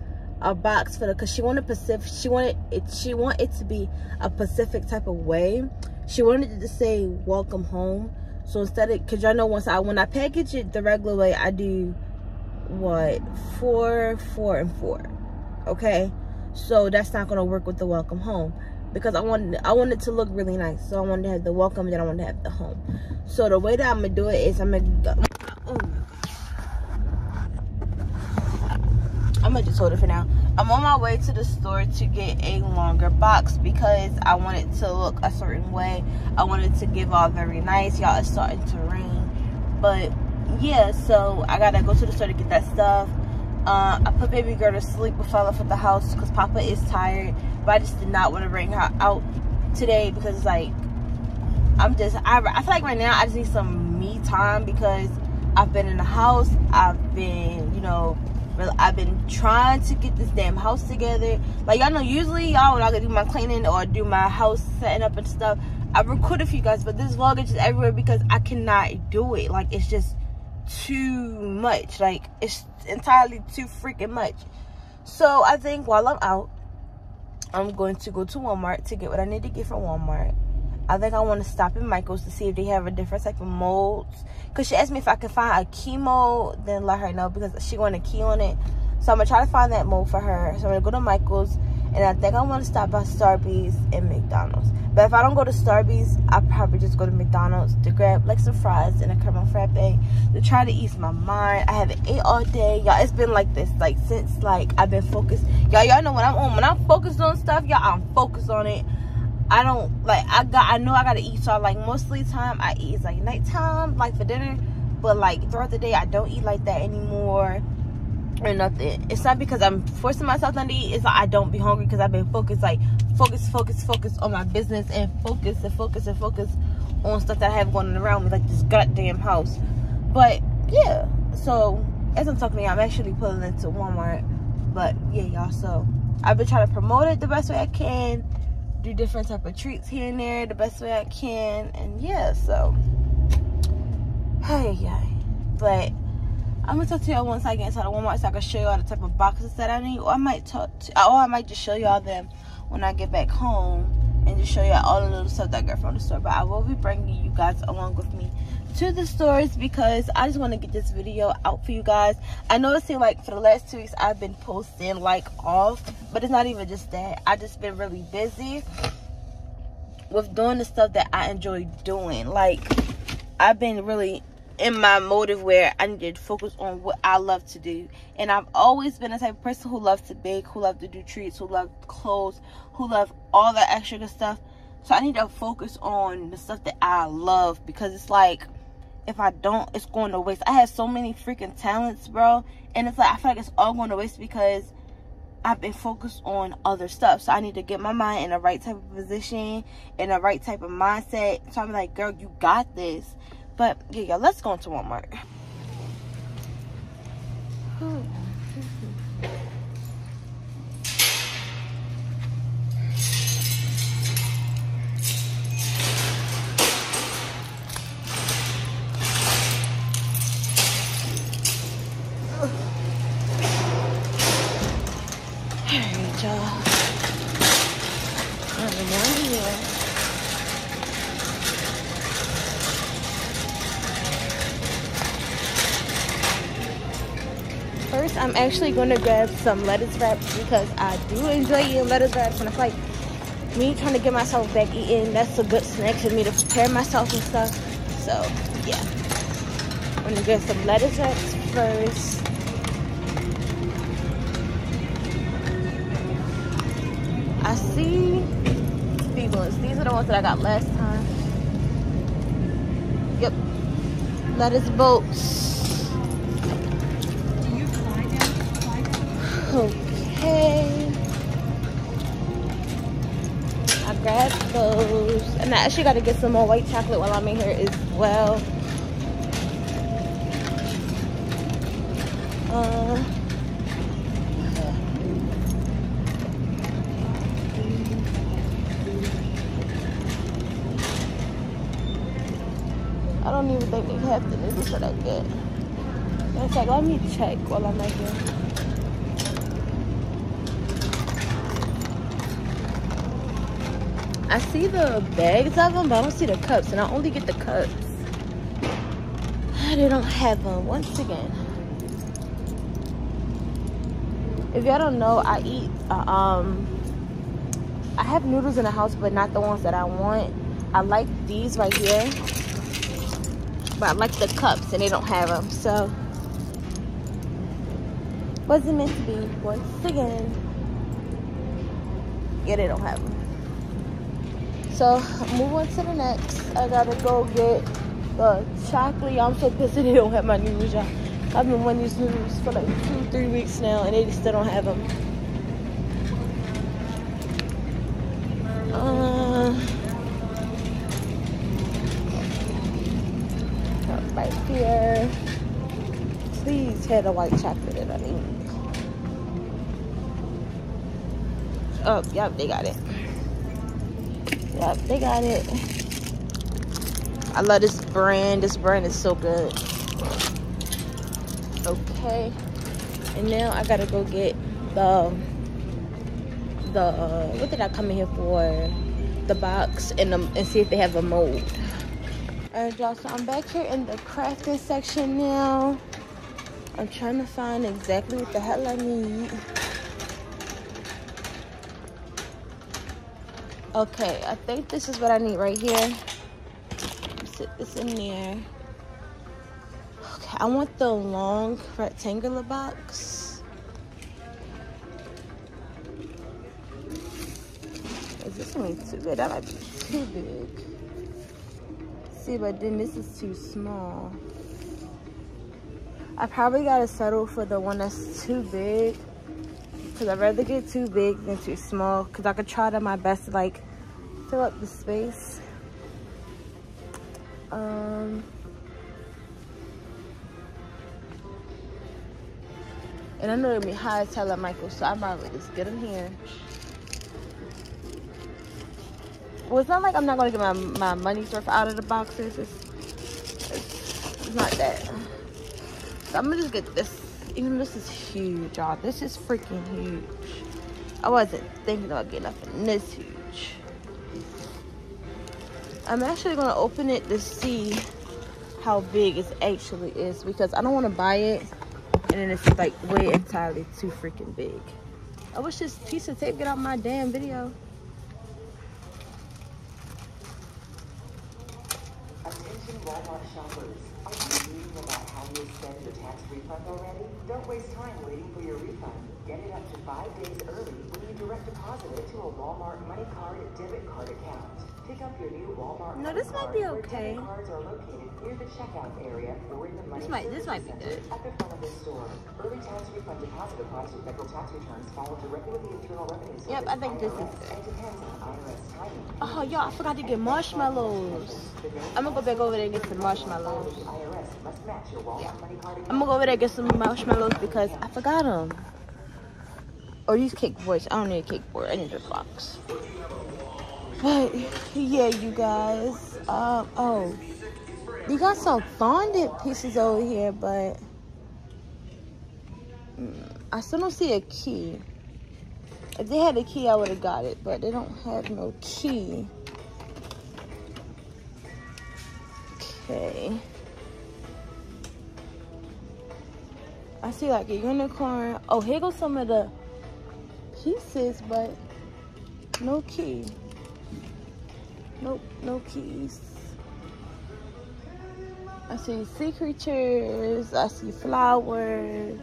a box for the because she wanted pacific she wanted it she wanted it to be a pacific type of way. She wanted it to say welcome home. So instead of because y'all know once i when i package it the regular way i do what? Four four and four. Okay so that's not gonna work with the welcome home because i wanted i wanted to look really nice so i wanted to have the welcome then i wanted to have the home so the way that i'm gonna do it is i'm gonna oh my I'm gonna just hold it for now. I'm on my way to the store to get a longer box because I want it to look a certain way. I want it to give off very nice. Y'all, it's starting to rain. But yeah, so I gotta go to the store to get that stuff. Uh, I put baby girl to sleep before I left at the house because Papa is tired. But I just did not want to bring her out today because it's like, I'm just, I, I feel like right now I just need some me time because I've been in the house. I've been, you know, I've been trying to get this damn house together. Like y'all know, usually y'all when I do my cleaning or do my house setting up and stuff, I record a few guys, but this vlog is just everywhere because I cannot do it. Like it's just too much. Like it's entirely too freaking much. So I think while I'm out, I'm going to go to Walmart to get what I need to get from Walmart. I think I want to stop at Michael's to see if they have a different type of molds. Because she asked me if I could find a key mold, then let her know because she wanted a key on it. So I'm going to try to find that mold for her. So I'm going to go to Michael's. And I think I want to stop by Starbucks and McDonald's. But if I don't go to Starbucks, I'll probably just go to McDonald's to grab like some fries and a caramel frappe to try to ease my mind. I haven't ate all day. Y'all, it's been like this like since like I've been focused. Y'all, y'all know when I'm on, when I'm focused on stuff, y'all, I'm focused on it. I don't like I got I know I gotta eat so like mostly time I eat is like nighttime like for dinner but like throughout the day I don't eat like that anymore or nothing. It's not because I'm forcing myself not to eat it's like I don't be hungry because I've been focused like focus focus focus on my business and focus and focus and focus on stuff that I have going around me like this goddamn house. But yeah. So as I'm talking to y'all I'm actually pulling into Walmart. But yeah y'all. So I've been trying to promote it the best way I can do different type of treats here and there the best way I can. And yeah, so [SIGHS] hey yeah. But I'm gonna talk to y'all once I get inside the Walmart so I can show y'all the type of boxes that I need. Or I might talk to, or I might just show y'all them when I get back home and just show y'all all the little stuff that I got from the store. But I will be bringing you guys along with me to the stores because I just want to get this video out for you guys. I know it seemed like for the last two weeks I've been posting like off, but it's not even just that. I just been really busy with doing the stuff that I enjoy doing. Like I've been really in my motive where I need to focus on what I love to do. And I've always been the type of person who loves to bake, who loves to do treats, who loves clothes, who loves all that extra good stuff. So I need to focus on the stuff that I love because it's like if I don't, it's going to waste. I have so many freaking talents, bro. And it's like, I feel like it's all going to waste because I've been focused on other stuff. So I need to get my mind in the right type of position, in the right type of mindset. So I'm like, girl, you got this. But yeah, y'all, let's go into Walmart. Actually going to grab some lettuce wraps because I do enjoy eating lettuce wraps, and I feel like me trying to get myself back eating, that's a good snack for me to prepare myself and stuff. So, yeah. I'm going to get some lettuce wraps first. I see these ones. These are the ones that I got last time. Yep. Lettuce bolts. And I actually got to get some more white chocolate while I'm in here as well. Uh, I don't even think they have the noodles that I get. In fact, let me check while I'm right here. I see the bags of them, but I don't see the cups, and I only get the cups. They don't have them once again. If y'all don't know, I eat. Uh, um, I have noodles in the house, but not the ones that I want. I like these right here, but I like the cups, and they don't have them. So wasn't meant to be. Once again, yeah, they don't have them. So move on to the next. I gotta go get the chocolate. I'm so pissed they don't have my noodles, y'all. I've been wanting these noodles for like two, three weeks now, and they still don't have them. Uh, right here. Please have the white chocolate that I need. Oh, yep, they got it. Yep, they got it. I love this brand. This brand is so good. Okay. And now I gotta go get the the uh, what did I come in here for? The box and the, and see if they have a mold. Alright y'all, so I'm back here in the crafting section now. I'm trying to find exactly what the hell I need. Okay, I think this is what I need right here. Sit this in there. Okay, I want the long rectangular box. Is this be too big? That might be too big. See, but then this is too small. I probably gotta settle for the one that's too big. Cause I'd rather get too big than too small. Cause I could try to my best to like fill up the space. Um, and I know it'll be high as hell at Michael, so I might just get them here. Well, it's not like I'm not gonna get my, my money's worth out of the boxes. It's, it's, it's not that. So I'm gonna just get this. Even this is huge, y'all. This is freaking huge. I wasn't thinking about getting nothing this huge. I'm actually gonna open it to see how big it actually is because I don't want to buy it and then it's like way entirely too freaking big. I wish this piece of tape get out my damn video.
Walmart shoppers. Reading about how you spend your tax refund already? Don't waste time waiting for your refund. Get it up to five days early when you direct deposit it to a Walmart Money Card debit card account. To
Pick up your new Walmart
No, this might be okay.
debit Cards are located near the checkout area or in the money
This might- this might be good.
At the front of the store. Early tax refund deposit applies to federal tax returns filed directly with the Internal Revenue Service.
Yep, I think this is good.
And depends on IRS timing.
Oh, y'all, I forgot to get marshmallows. I'm gonna go back over there and get some marshmallows.
The IRS must match your Walmart money card
I'm gonna go over there and get some marshmallows because I forgot them. Or these cake boards. I don't need a cake board. I need a box. But yeah, you guys. Um, oh, you got some fondant pieces over here, but mm, I still don't see a key. If they had a key, I would have got it, but they don't have no key. Okay. I see like a unicorn. Oh, here goes some of the pieces, but no key. Nope, no keys. I see sea creatures. I see flowers.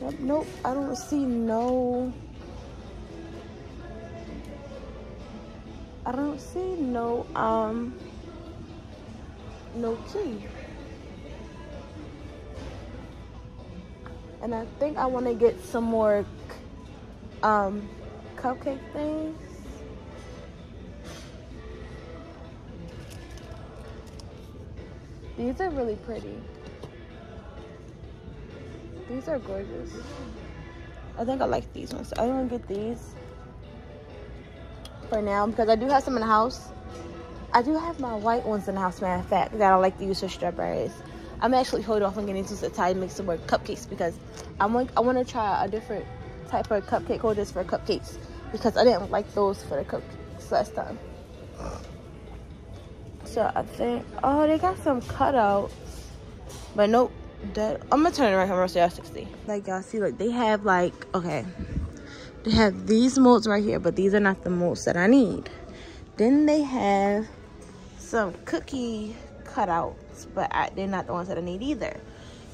Yep, nope, I don't see no. I don't see no um no key. And I think I want to get some more um cupcake things. These are really pretty. These are gorgeous. I think I like these ones. I don't get these for now because I do have some in the house. I do have my white ones in the house, matter of fact, that I like to use for strawberries. I'm actually holding off on getting into the to make some more cupcakes because I want I want to try a different type of cupcake holders for cupcakes because I didn't like those for the cupcakes last time. So I think oh they got some cutouts, but nope. That I'm gonna turn it around camera so y'all 60. Like y'all see, like they have like okay, they have these molds right here, but these are not the molds that I need. Then they have some cookie cutouts, but I, they're not the ones that I need either.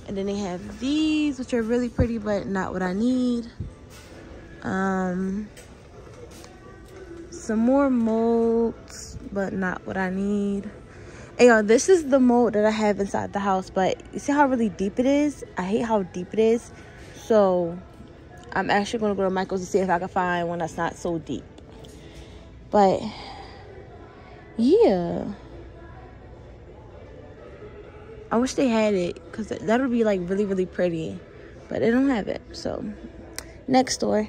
And then they have these, which are really pretty, but not what I need. Um, some more molds, but not what I need. Hey, y'all, this is the mold that I have inside the house, but you see how really deep it is? I hate how deep it is. So, I'm actually going to go to Michael's to see if I can find one that's not so deep. But, yeah. I wish they had it because that would be like really, really pretty. But they don't have it. So, next door.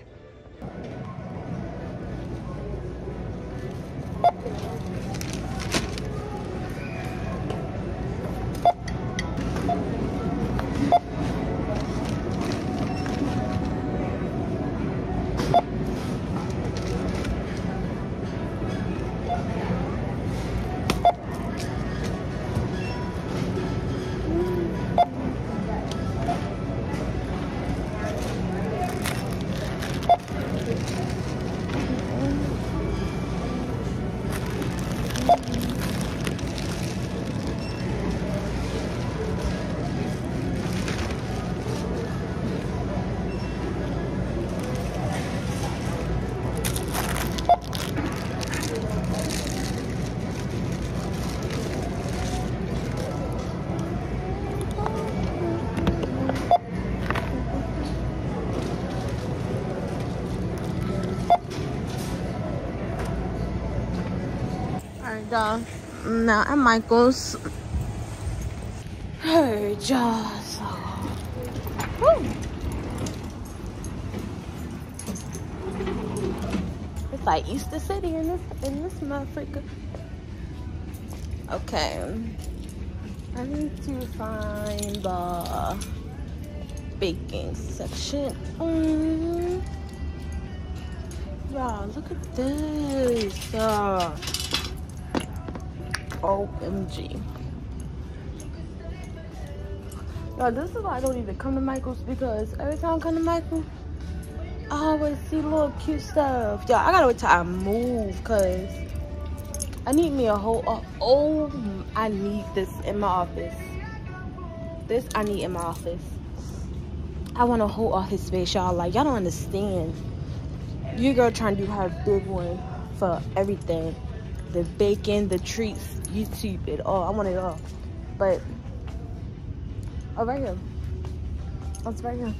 Alright, y'all. Now at Michael's. So. Woo. It's like Easter City in this in this motherfucker. Okay. I need to find the baking section. Mm. Y'all, look at this. Uh, OMG. Y'all, this is why I don't even come to Michael's because every time I come to Michael, I always see little cute stuff. Y'all, I gotta wait till I move because I need me a whole, oh, I need this in my office. This I need in my office. I want a whole office space, y'all. Like, y'all don't understand. Your girl trying to do her big one for everything. The bacon, the treats, YouTube, it all. I want it all. But, oh, right here. Oh, right here.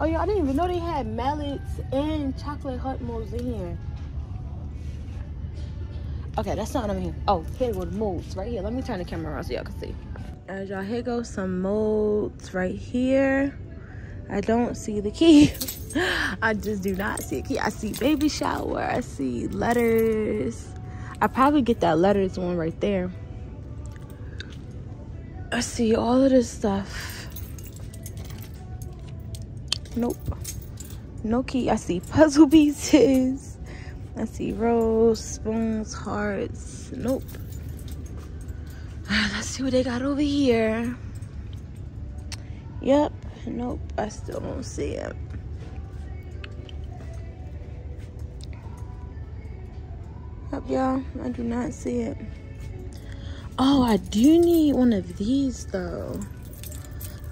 Oh, yeah, I didn't even know they had mallets and chocolate hut molds in here. Okay, that's not what I'm here. Oh, here go the molds right here. Let me turn the camera around so y'all can see. As y'all, here goes some molds right here. I don't see the key. [LAUGHS] [GASPS] I just do not see a key. I see baby shower. I see letters. I probably get that letters one right there. I see all of this stuff. Nope. No key. I see puzzle [LAUGHS] pieces. I see rolls, spoons, hearts. Nope. [SIGHS] Let's see what they got over here. Yep. Nope. I still don't see it. Yep, y'all. I do not see it. Oh, I do need one of these though.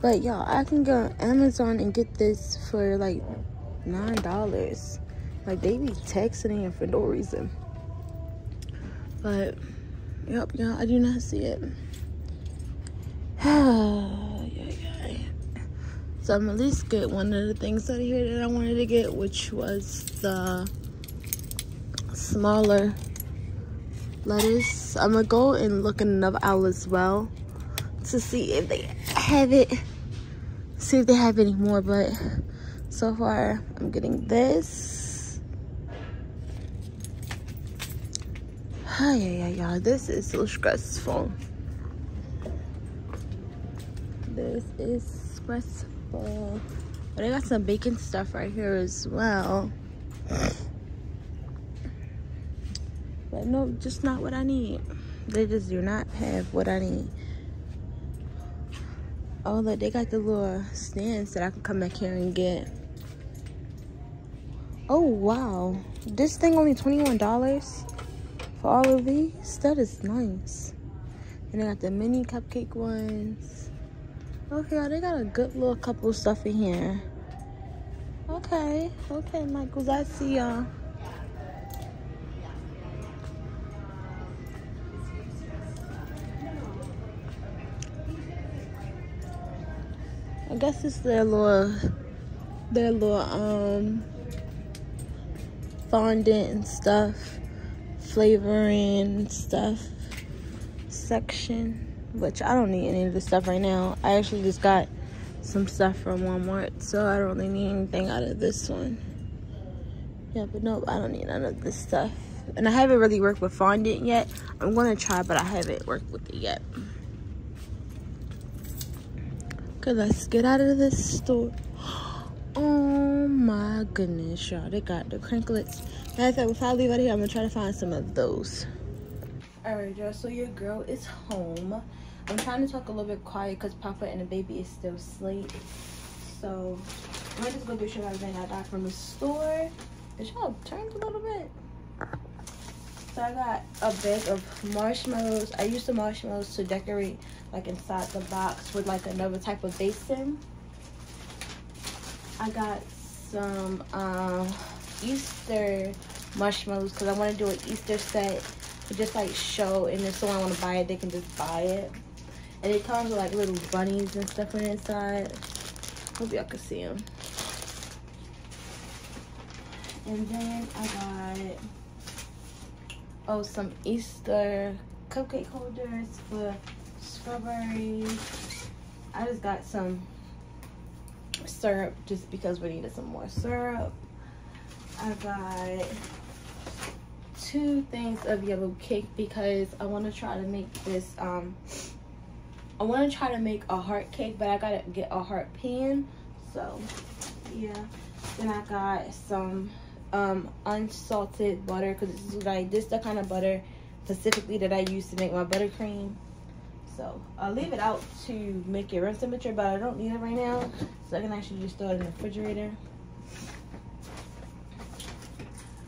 But y'all, I can go Amazon and get this for like nine dollars. Like they be texting it for no reason. But yep, y'all, I do not see it. yeah, [SIGHS] yeah. So I'm at least get one of the things out of here that I wanted to get, which was the smaller lettuce. I'm gonna go and look in another aisle as well to see if they have it. See if they have any more, but so far I'm getting this. Oh, yeah, yeah, yeah. This is so stressful. This is stressful. But I got some bacon stuff right here as well. But no, just not what I need. They just do not have what I need. Oh, look, they got the little stands that I can come back here and get. Oh, wow. This thing only $21 for all of these? That is nice. And they got the mini cupcake ones. Okay, they got a good little couple stuff in here. Okay, okay, Michaels, I see y'all. Guess it's their little, their little um fondant and stuff, flavoring stuff section. Which I don't need any of this stuff right now. I actually just got some stuff from Walmart, so I don't really need anything out of this one. Yeah, but nope, I don't need none of this stuff. And I haven't really worked with fondant yet. I'm gonna try, but I haven't worked with it yet. Okay, let's get out of this store. [GASPS] Oh my goodness, y'all. They got the crinklets. Matter of fact, before I leave out here, I'm gonna try to find some of those. Alright, y'all. So your girl is home. I'm trying to talk a little bit quiet because Papa and the baby is still asleep. So I'm just gonna do everything I got from the store. The shop turned a little bit. So I got a bag of marshmallows. I used the marshmallows to decorate like inside the box with like another type of basin. I got some um, Easter marshmallows because I want to do an Easter set to just like show and if someone want to buy it they can just buy it. And it comes with like little bunnies and stuff on the inside. Hope y'all can see them. And then I got oh some Easter cupcake holders for strawberries. I just got some syrup just because we needed some more syrup. I got two things of yellow cake because I want to try to make this um I want to try to make a heart cake but I gotta get a heart pan so yeah then I got some um unsalted butter because this is like this the kind of butter specifically that I use to make my buttercream so I'll leave it out to make it room temperature, but I don't need it right now. So I can actually just throw it in the refrigerator.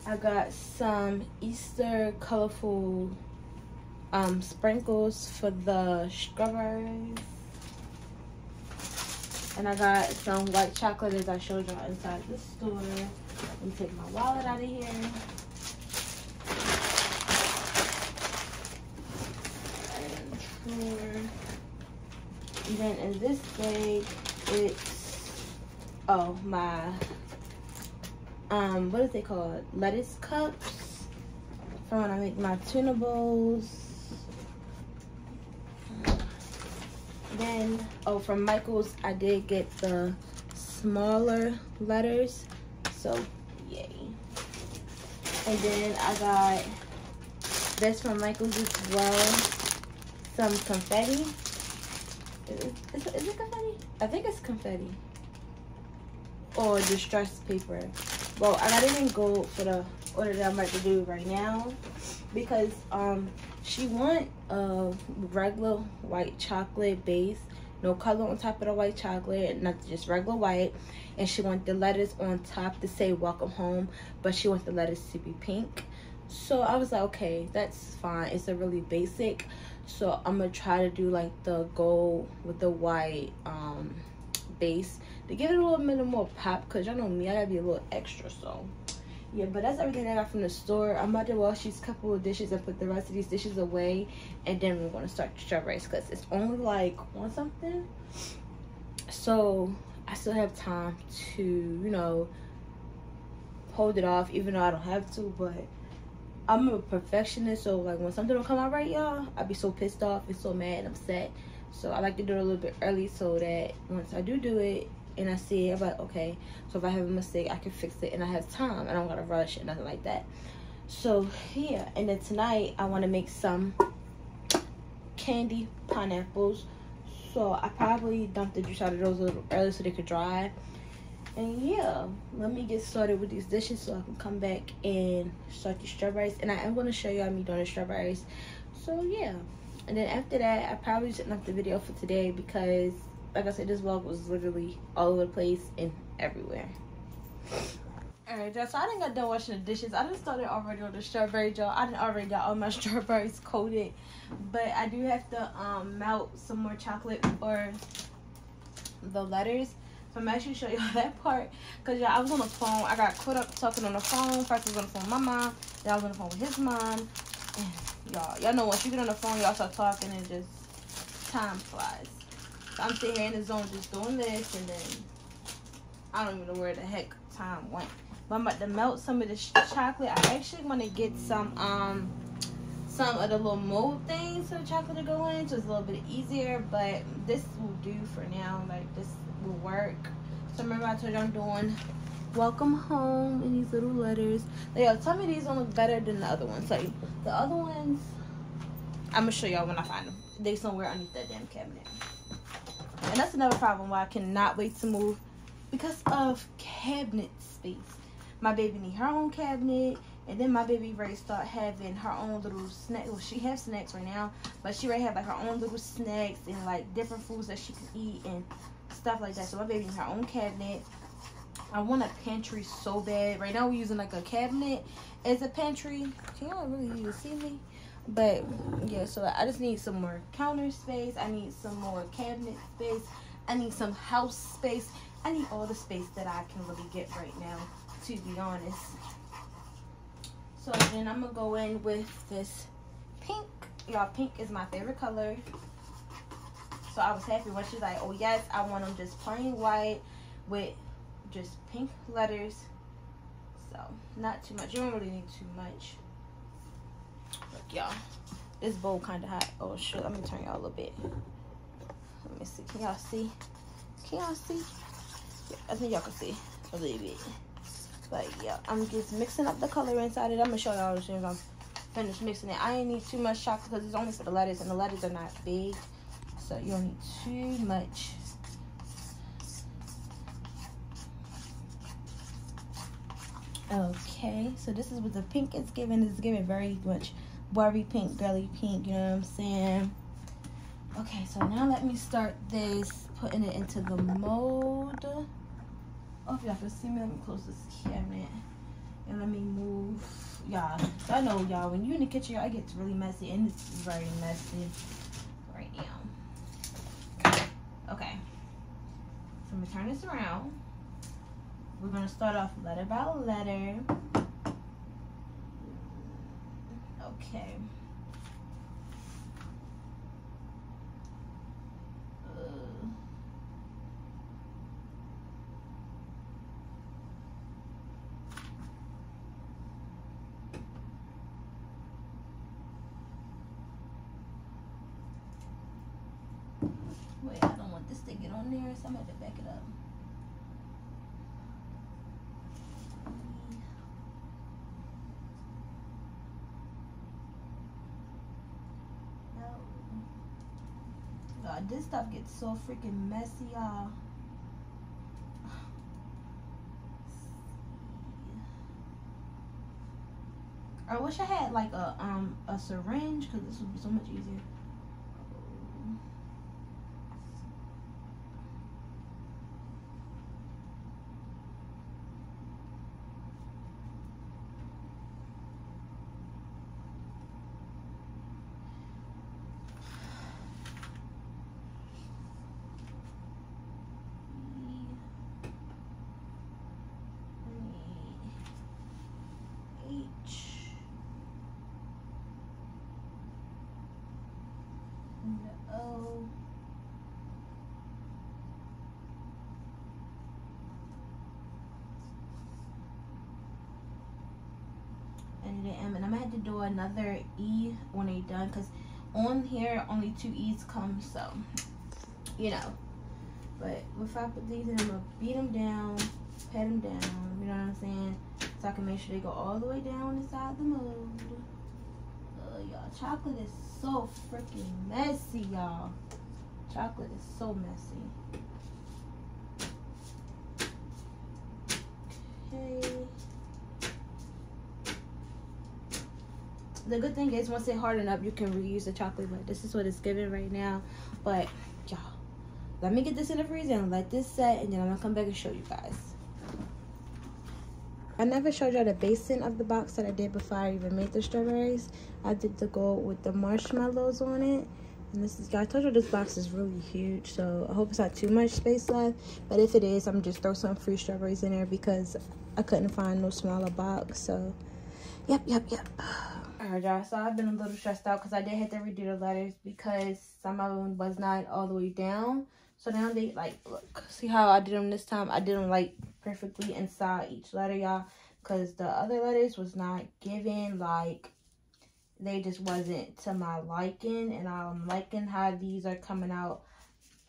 I got some Easter colorful um, sprinkles for the strawberries. And I got some white chocolate as I showed y'all inside the store. Let me take my wallet out of here. And. Then in this bag, it's oh my um what is it called? Lettuce cups From when I make my tuna bowls. Then oh from Michaels I did get the smaller letters. So yay. And then I got this from Michaels as well. Some confetti. Is it, is, it, is it confetti? I think it's confetti. Or distressed paper. Well, I got it in gold for the order that I'm about to do right now. Because um she want a regular white chocolate base. No color on top of the white chocolate, not just regular white. And she want the letters on top to say welcome home, but she wants the letters to be pink. So I was like, okay, that's fine. It's a really basic. So I'm gonna try to do like the gold with the white um base to give it a little bit more pop because y'all know me, I gotta be a little extra. So yeah, but that's everything I got from the store. I'm about to wash these couple of dishes and put the rest of these dishes away, and then we're gonna start the strawberries because it's only like one something. So I still have time to, you know, hold it off, even though I don't have to. But I'm a perfectionist, so like when something don't come out right, y'all, I'd be so pissed off and so mad and upset. So I like to do it a little bit early so that once I do do it, and I see it, I'm like, okay, so if I have a mistake, I can fix it and I have time. And I don't gotta rush and nothing like that. So yeah, and then tonight I wanna make some candy pineapples. So I probably dumped the juice out of those a little early so they could dry. And yeah, let me get started with these dishes so I can come back and start the strawberries. And I am gonna show y'all me doing the strawberries. So yeah. And then after that, I probably shouldn't have the video for today because like I said, this vlog was literally all over the place and everywhere. Alright, y'all, so I didn't got done washing the dishes. I just started already on the strawberry jar. I didn't already got all my [LAUGHS] strawberries coated. But I do have to um, melt some more chocolate for the letters. So I'm actually show [LAUGHS] y'all that part. Because y'all, I was on the phone. I got caught up talking on the phone. First I was on the phone with my mom. Then I was on the phone with his mom. Y'all, y'all know once you get on the phone, y'all start talking and just time flies. I'm sitting here in the zone just doing this and then I don't even know where the heck time went. But I'm about to melt some of this chocolate. I actually want to get some um some of the little mold things for the chocolate to go in so it's a little bit easier. But this will do for now. Like this will work. So remember I told you I'm doing welcome home in these little letters. Like, yo, tell me these don't look better than the other ones. Like the other ones, I'm gonna show y'all when I find them. They somewhere underneath that damn cabinet. And that's another problem why I cannot wait to move because of cabinet space. My baby need her own cabinet. And then my baby ready start having her own little snack. Well, she has snacks right now, but she ready have like her own little snacks and like different foods that she can eat and stuff like that. So my baby need her own cabinet. I want a pantry so bad. Right now we're using like a cabinet as a pantry. Can y'all really even see me? But yeah, so I just need some more counter space. I need some more cabinet space. I need some house space. I need all the space that I can really get right now, to be honest. So then I'm gonna go in with this pink. Y'all, pink is my favorite color. So I was happy when she's like, oh yes, I want them just plain white with just pink letters. So not too much. You don't really need too much. Look, y'all. This bowl kind of hot. Oh, shit. Let me turn y'all a little bit. Let me see. Can y'all see? Can y'all see? Yeah, I think y'all can see a little bit. But, yeah. I'm just mixing up the color inside it. I'm going to show y'all as soon as I'm finished mixing it. I ain't need too much chocolate because it's only for the letters. And the letters are not big. So, you don't need too much. Okay, so this is what the pink is giving. It's giving very much Barbie pink, girly pink, you know what I'm saying? Okay, so now let me start this, putting it into the mold. Oh, if y'all can see me, let me close this cabinet. And let me move, y'all. I know, y'all, when you're in the kitchen, it gets really messy, and it's very messy right now. Okay. So I'm gonna turn this around. We're gonna start off letter by letter. Okay. Uh, Wait, I don't want this to get on there, so I'm gonna have to back it up. No. God, this stuff gets so freaking messy, y'all. [SIGHS] I wish I had like a um a syringe because this would be so much easier. H and the O and the M and I'm gonna have to do another E when they done because on here only two E's come so you know but if I put these in I'm gonna beat them down pat them down you know what I'm saying so I can make sure they go all the way down inside the mold. Uh, y'all, chocolate is so freaking messy, y'all. Chocolate is so messy. Okay. The good thing is once they harden up, you can reuse the chocolate, but this is what it's giving right now. But y'all, let me get this in the freezer and let this set, and then I'm gonna come back and show you guys. I never showed y'all the basin of the box that I did before I even made the strawberries. I did the gold with the marshmallows on it. And this is, I told you this box is really huge, so I hope it's not too much space left. But if it is, I'm just throw some free strawberries in there because I couldn't find no smaller box. So, yep, yep, yep. Alright, y'all, so I've been a little stressed out because I did have to redo the letters because some of them was not all the way down. So now they, like, look, see how I did them this time? I did them, like, perfectly inside each letter, y'all. Because the other letters was not given, like, they just wasn't to my liking. And I'm liking how these are coming out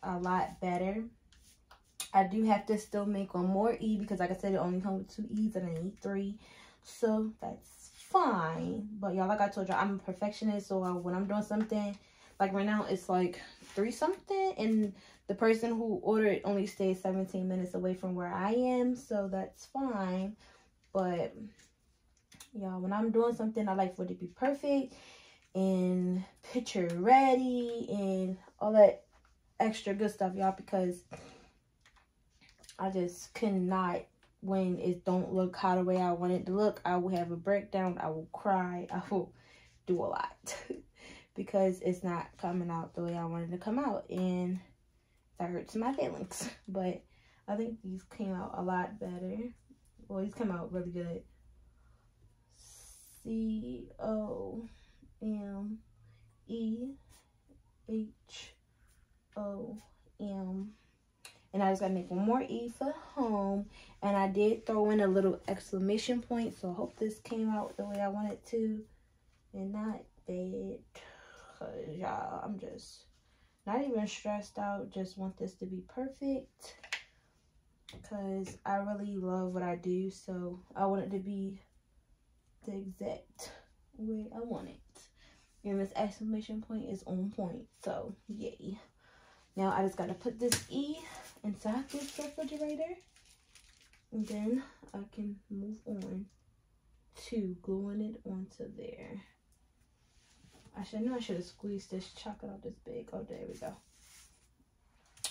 a lot better. I do have to still make one more E because, like I said, it only comes with two E's and I need three. So that's fine. But, y'all, like I told y'all, I'm a perfectionist. So uh, when I'm doing something, like right now, it's like three something. And the person who ordered only stays 17 minutes away from where I am, so that's fine. But y'all, when I'm doing something, I like for it to be perfect and picture ready and all that extra good stuff, y'all, because I just cannot when it don't look how the way I want it to look. I will have a breakdown. I will cry. [LAUGHS] I will do a lot [LAUGHS] because it's not coming out the way I wanted to come out. And that hurts my feelings. [LAUGHS] But I think these came out a lot better. Well, these come out really good. C O M E H O M. And I just gotta make one more E for home. And I did throw in a little exclamation point. So I hope this came out the way I wanted to. And not bad. Cause y'all, I'm just not even stressed out just want this to be perfect because i really love what i do so i want it to be the exact way i want it and this exclamation point is on point so yay now i just got to put this e inside this refrigerator and then i can move on to gluing it onto there I should know I should have squeezed this chocolate out this big. Oh, there we go.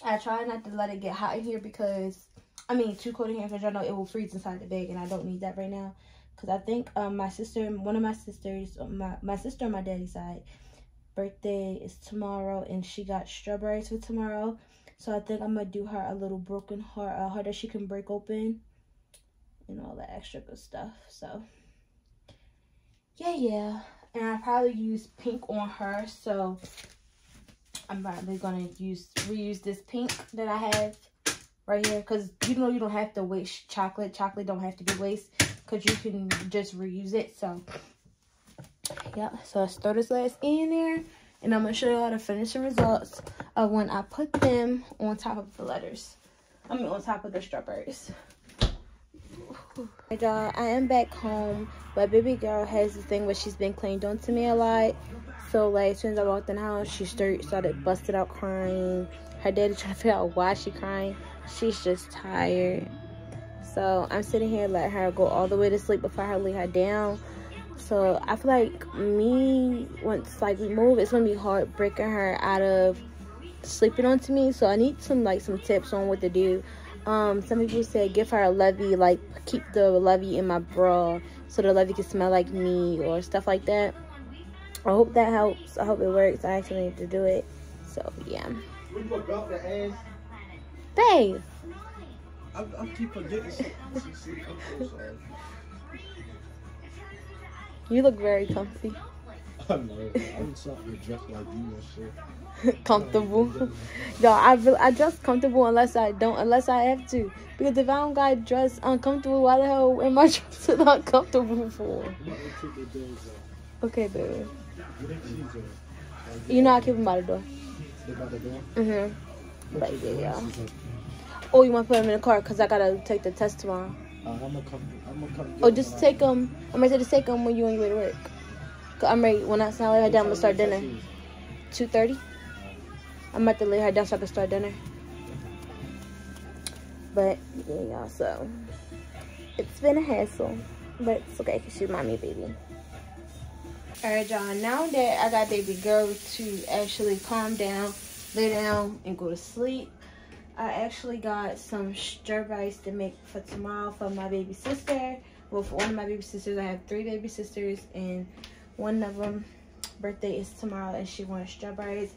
I try not to let it get hot in here because, I mean, too cold in here because y'all know it will freeze inside the bag and I don't need that right now. Because I think um my sister, one of my sisters, my, my sister on my daddy's side, birthday is tomorrow and she got strawberries for tomorrow. So I think I'm to do her a little broken heart, a heart that she can break open and all that extra good stuff. So yeah, yeah. And I probably use pink on her, so I'm probably gonna use reuse this pink that I have right here because you know you don't have to waste chocolate. Chocolate don't have to be waste because you can just reuse it. So yeah, so let's throw this last in there and I'm gonna show y'all the finishing results of when I put them on top of the letters. I mean on top of the strawberries. Hey y'all, I am back home, but baby girl has this thing where she's been cleaned on to me a lot. So like as soon as I walked in the house, she started started busted out crying. Her daddy [LAUGHS] trying to figure out why she crying. She's just tired. So I'm sitting here letting her go all the way to sleep before I lay her down. So I feel like me once like we move, it's gonna be hard breaking her out of sleeping onto me. So I need some like some tips on what to do. Um, some people say give her a levy, like keep the levy in my bra so the levy can smell like me or stuff like that. I hope that helps. I hope it works. I actually need to do it. So yeah.
We put Dr. Ash.
Babe.
I, I keep forgetting
You look very comfy. [LAUGHS]
I'm something dressed like you and shit.
comfortable. [LAUGHS] [LAUGHS] Yo, I really, I dress comfortable unless I don't, unless I have to. Because if I don't got dressed uncomfortable, why the hell am I dressing uncomfortable for?
I'm about to take the dogs out.
Okay, baby.
Get the keys out.
You know I keep them by the door.
They by the door.
Mm-hmm. But yeah. Oh, you want to put them in the car? Because I got to take the test tomorrow.
Uh, I'm gonna come. I'm gonna come.
Oh, just take them. I'm going to take them when you on your way to work. Cause I'm ready. When I when I lay her down, I'm going to start dinner. 2.30. I'm about to lay her down so I can start dinner. But, yeah, y'all, so. It's been a hassle. But it's okay, because she's mommy baby. Alright, y'all. Now that I got baby girl to actually calm down, lay down, and go to sleep, I actually got some stir rice to make for tomorrow for my baby sister. Well, for one of my baby sisters, I have three baby sisters, and one of them birthday is tomorrow, and she wants strawberries.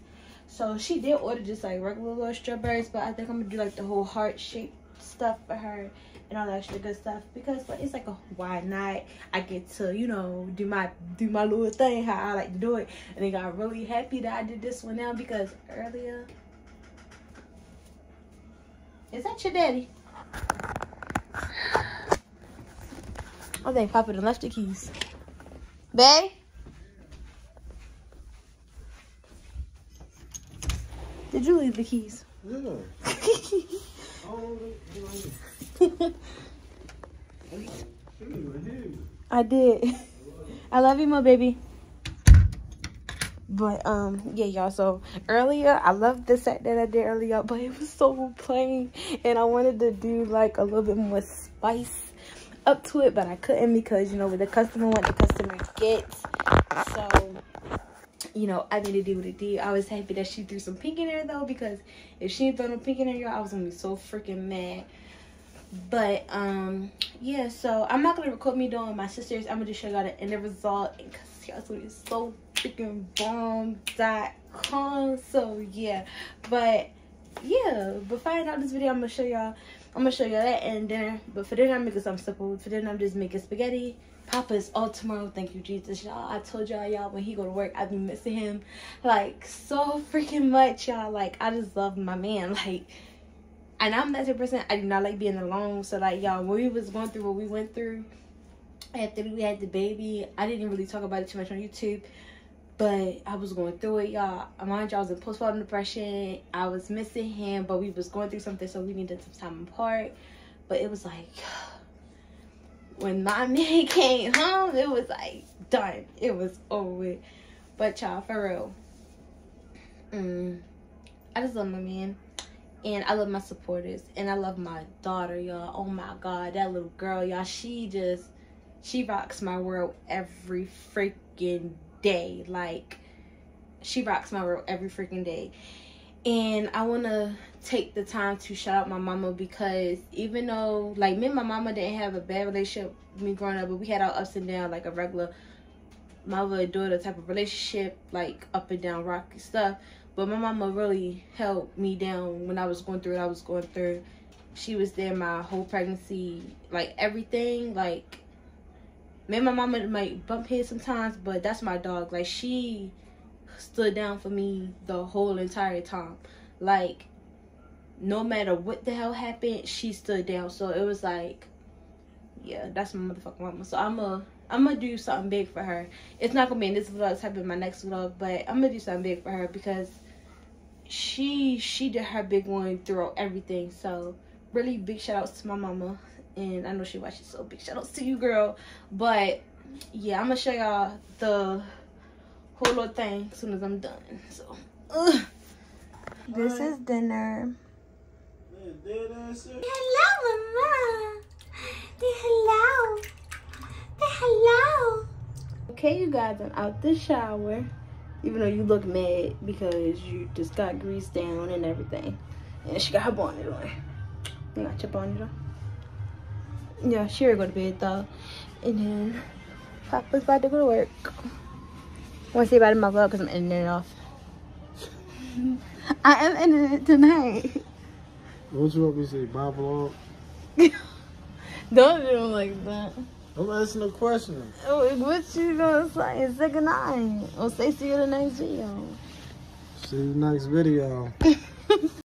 So she did order just like regular little strawberries, but I think I'm gonna do like the whole heart shaped stuff for her and all that extra good stuff because like, it's like a why not? I get to you know do my do my little thing how I like to do it, and they got really happy that I did this one now because earlier. Is that your daddy? I think Papa done left the keys. Bae? Did you leave the keys?
Yeah. [LAUGHS] Oh, you know, she even here.
I did. I love you, my baby. But um, yeah, y'all. So earlier, I loved the set that I did earlier, but it was so plain, and I wanted to do like a little bit more spice up to it, but I couldn't because you know what the customer what the customer gets. So you know, I need to do what it did. I was happy that she threw some pink in there though, because if she didn't no pink in there, y'all, I was gonna be so freaking mad. But um, yeah. So I'm not gonna record me doing my sisters. I'm gonna just show y'all the end result y'all is so freaking bomb.com. So yeah, but yeah. I end out this video, I'm gonna show y'all. I'm gonna show y'all that and dinner. But for dinner, I'm making something simple. For dinner, I'm just making spaghetti. Papa's all tomorrow. Thank you, Jesus, y'all. I told y'all, y'all, when he go to work, I've been missing him like so freaking much, y'all. Like I just love my man, [LAUGHS] like. And I'm that type person. I do not like being alone. So like y'all, when we was going through what we went through after we had the baby, I didn't really talk about it too much on YouTube. But I was going through it, y'all. Mind you, I was in postpartum depression. I was missing him, but we was going through something, so we needed some time apart. But it was like [SIGHS] when my [LAUGHS] man came home, it was like done. It was over with. But y'all, for real, mm, I just love my man, and I love my supporters, and I love my daughter, y'all. Oh my God, that little girl, y'all. She just, she rocks my world every freaking day. Like, she rocks my world every freaking day. And I want to take the time to shout out my mama because even though, like, me and my mama didn't have a bad relationship with me growing up, but we had our ups and downs, like a regular mother and daughter type of relationship, like up and down rocky stuff. But my mama really held me down when I was going through what I was going through. she was there my whole pregnancy, like everything. Like me and my mama might bump heads sometimes, but that's my dog. Like she stood down for me the whole entire time. Like no matter what the hell happened, she stood down. So it was like, yeah, that's my motherfucking mama. So I'm a I'm gonna do something big for her. It's not gonna be in this vlog, it's gonna be my next vlog, but I'm gonna do something big for her because she she did her big one throughout everything. So really big shout outs to my mama. And I know she watches, so big shout outs to you, girl. But yeah, I'm gonna show y'all the whole little thing as soon as I'm done. So ugh. this is dinner. Hello, mama. the Hello. the Hello. Okay, you guys, I'm out the shower. Even though you look mad because you just got greased down and everything. And she got her bonnet on. You got your bonnet on? Yeah, she already go to bed though. And then Papa's about to go to work. I want to say about in my vlog because I'm ending it off. [LAUGHS] I am ending it tonight.
What you want me to say? My vlog? [LAUGHS]
Don't do it like that.
I'm asking a question.
Oh, What you gonna say? Say goodnight. Or say see you in the next video.
See you next video. [LAUGHS]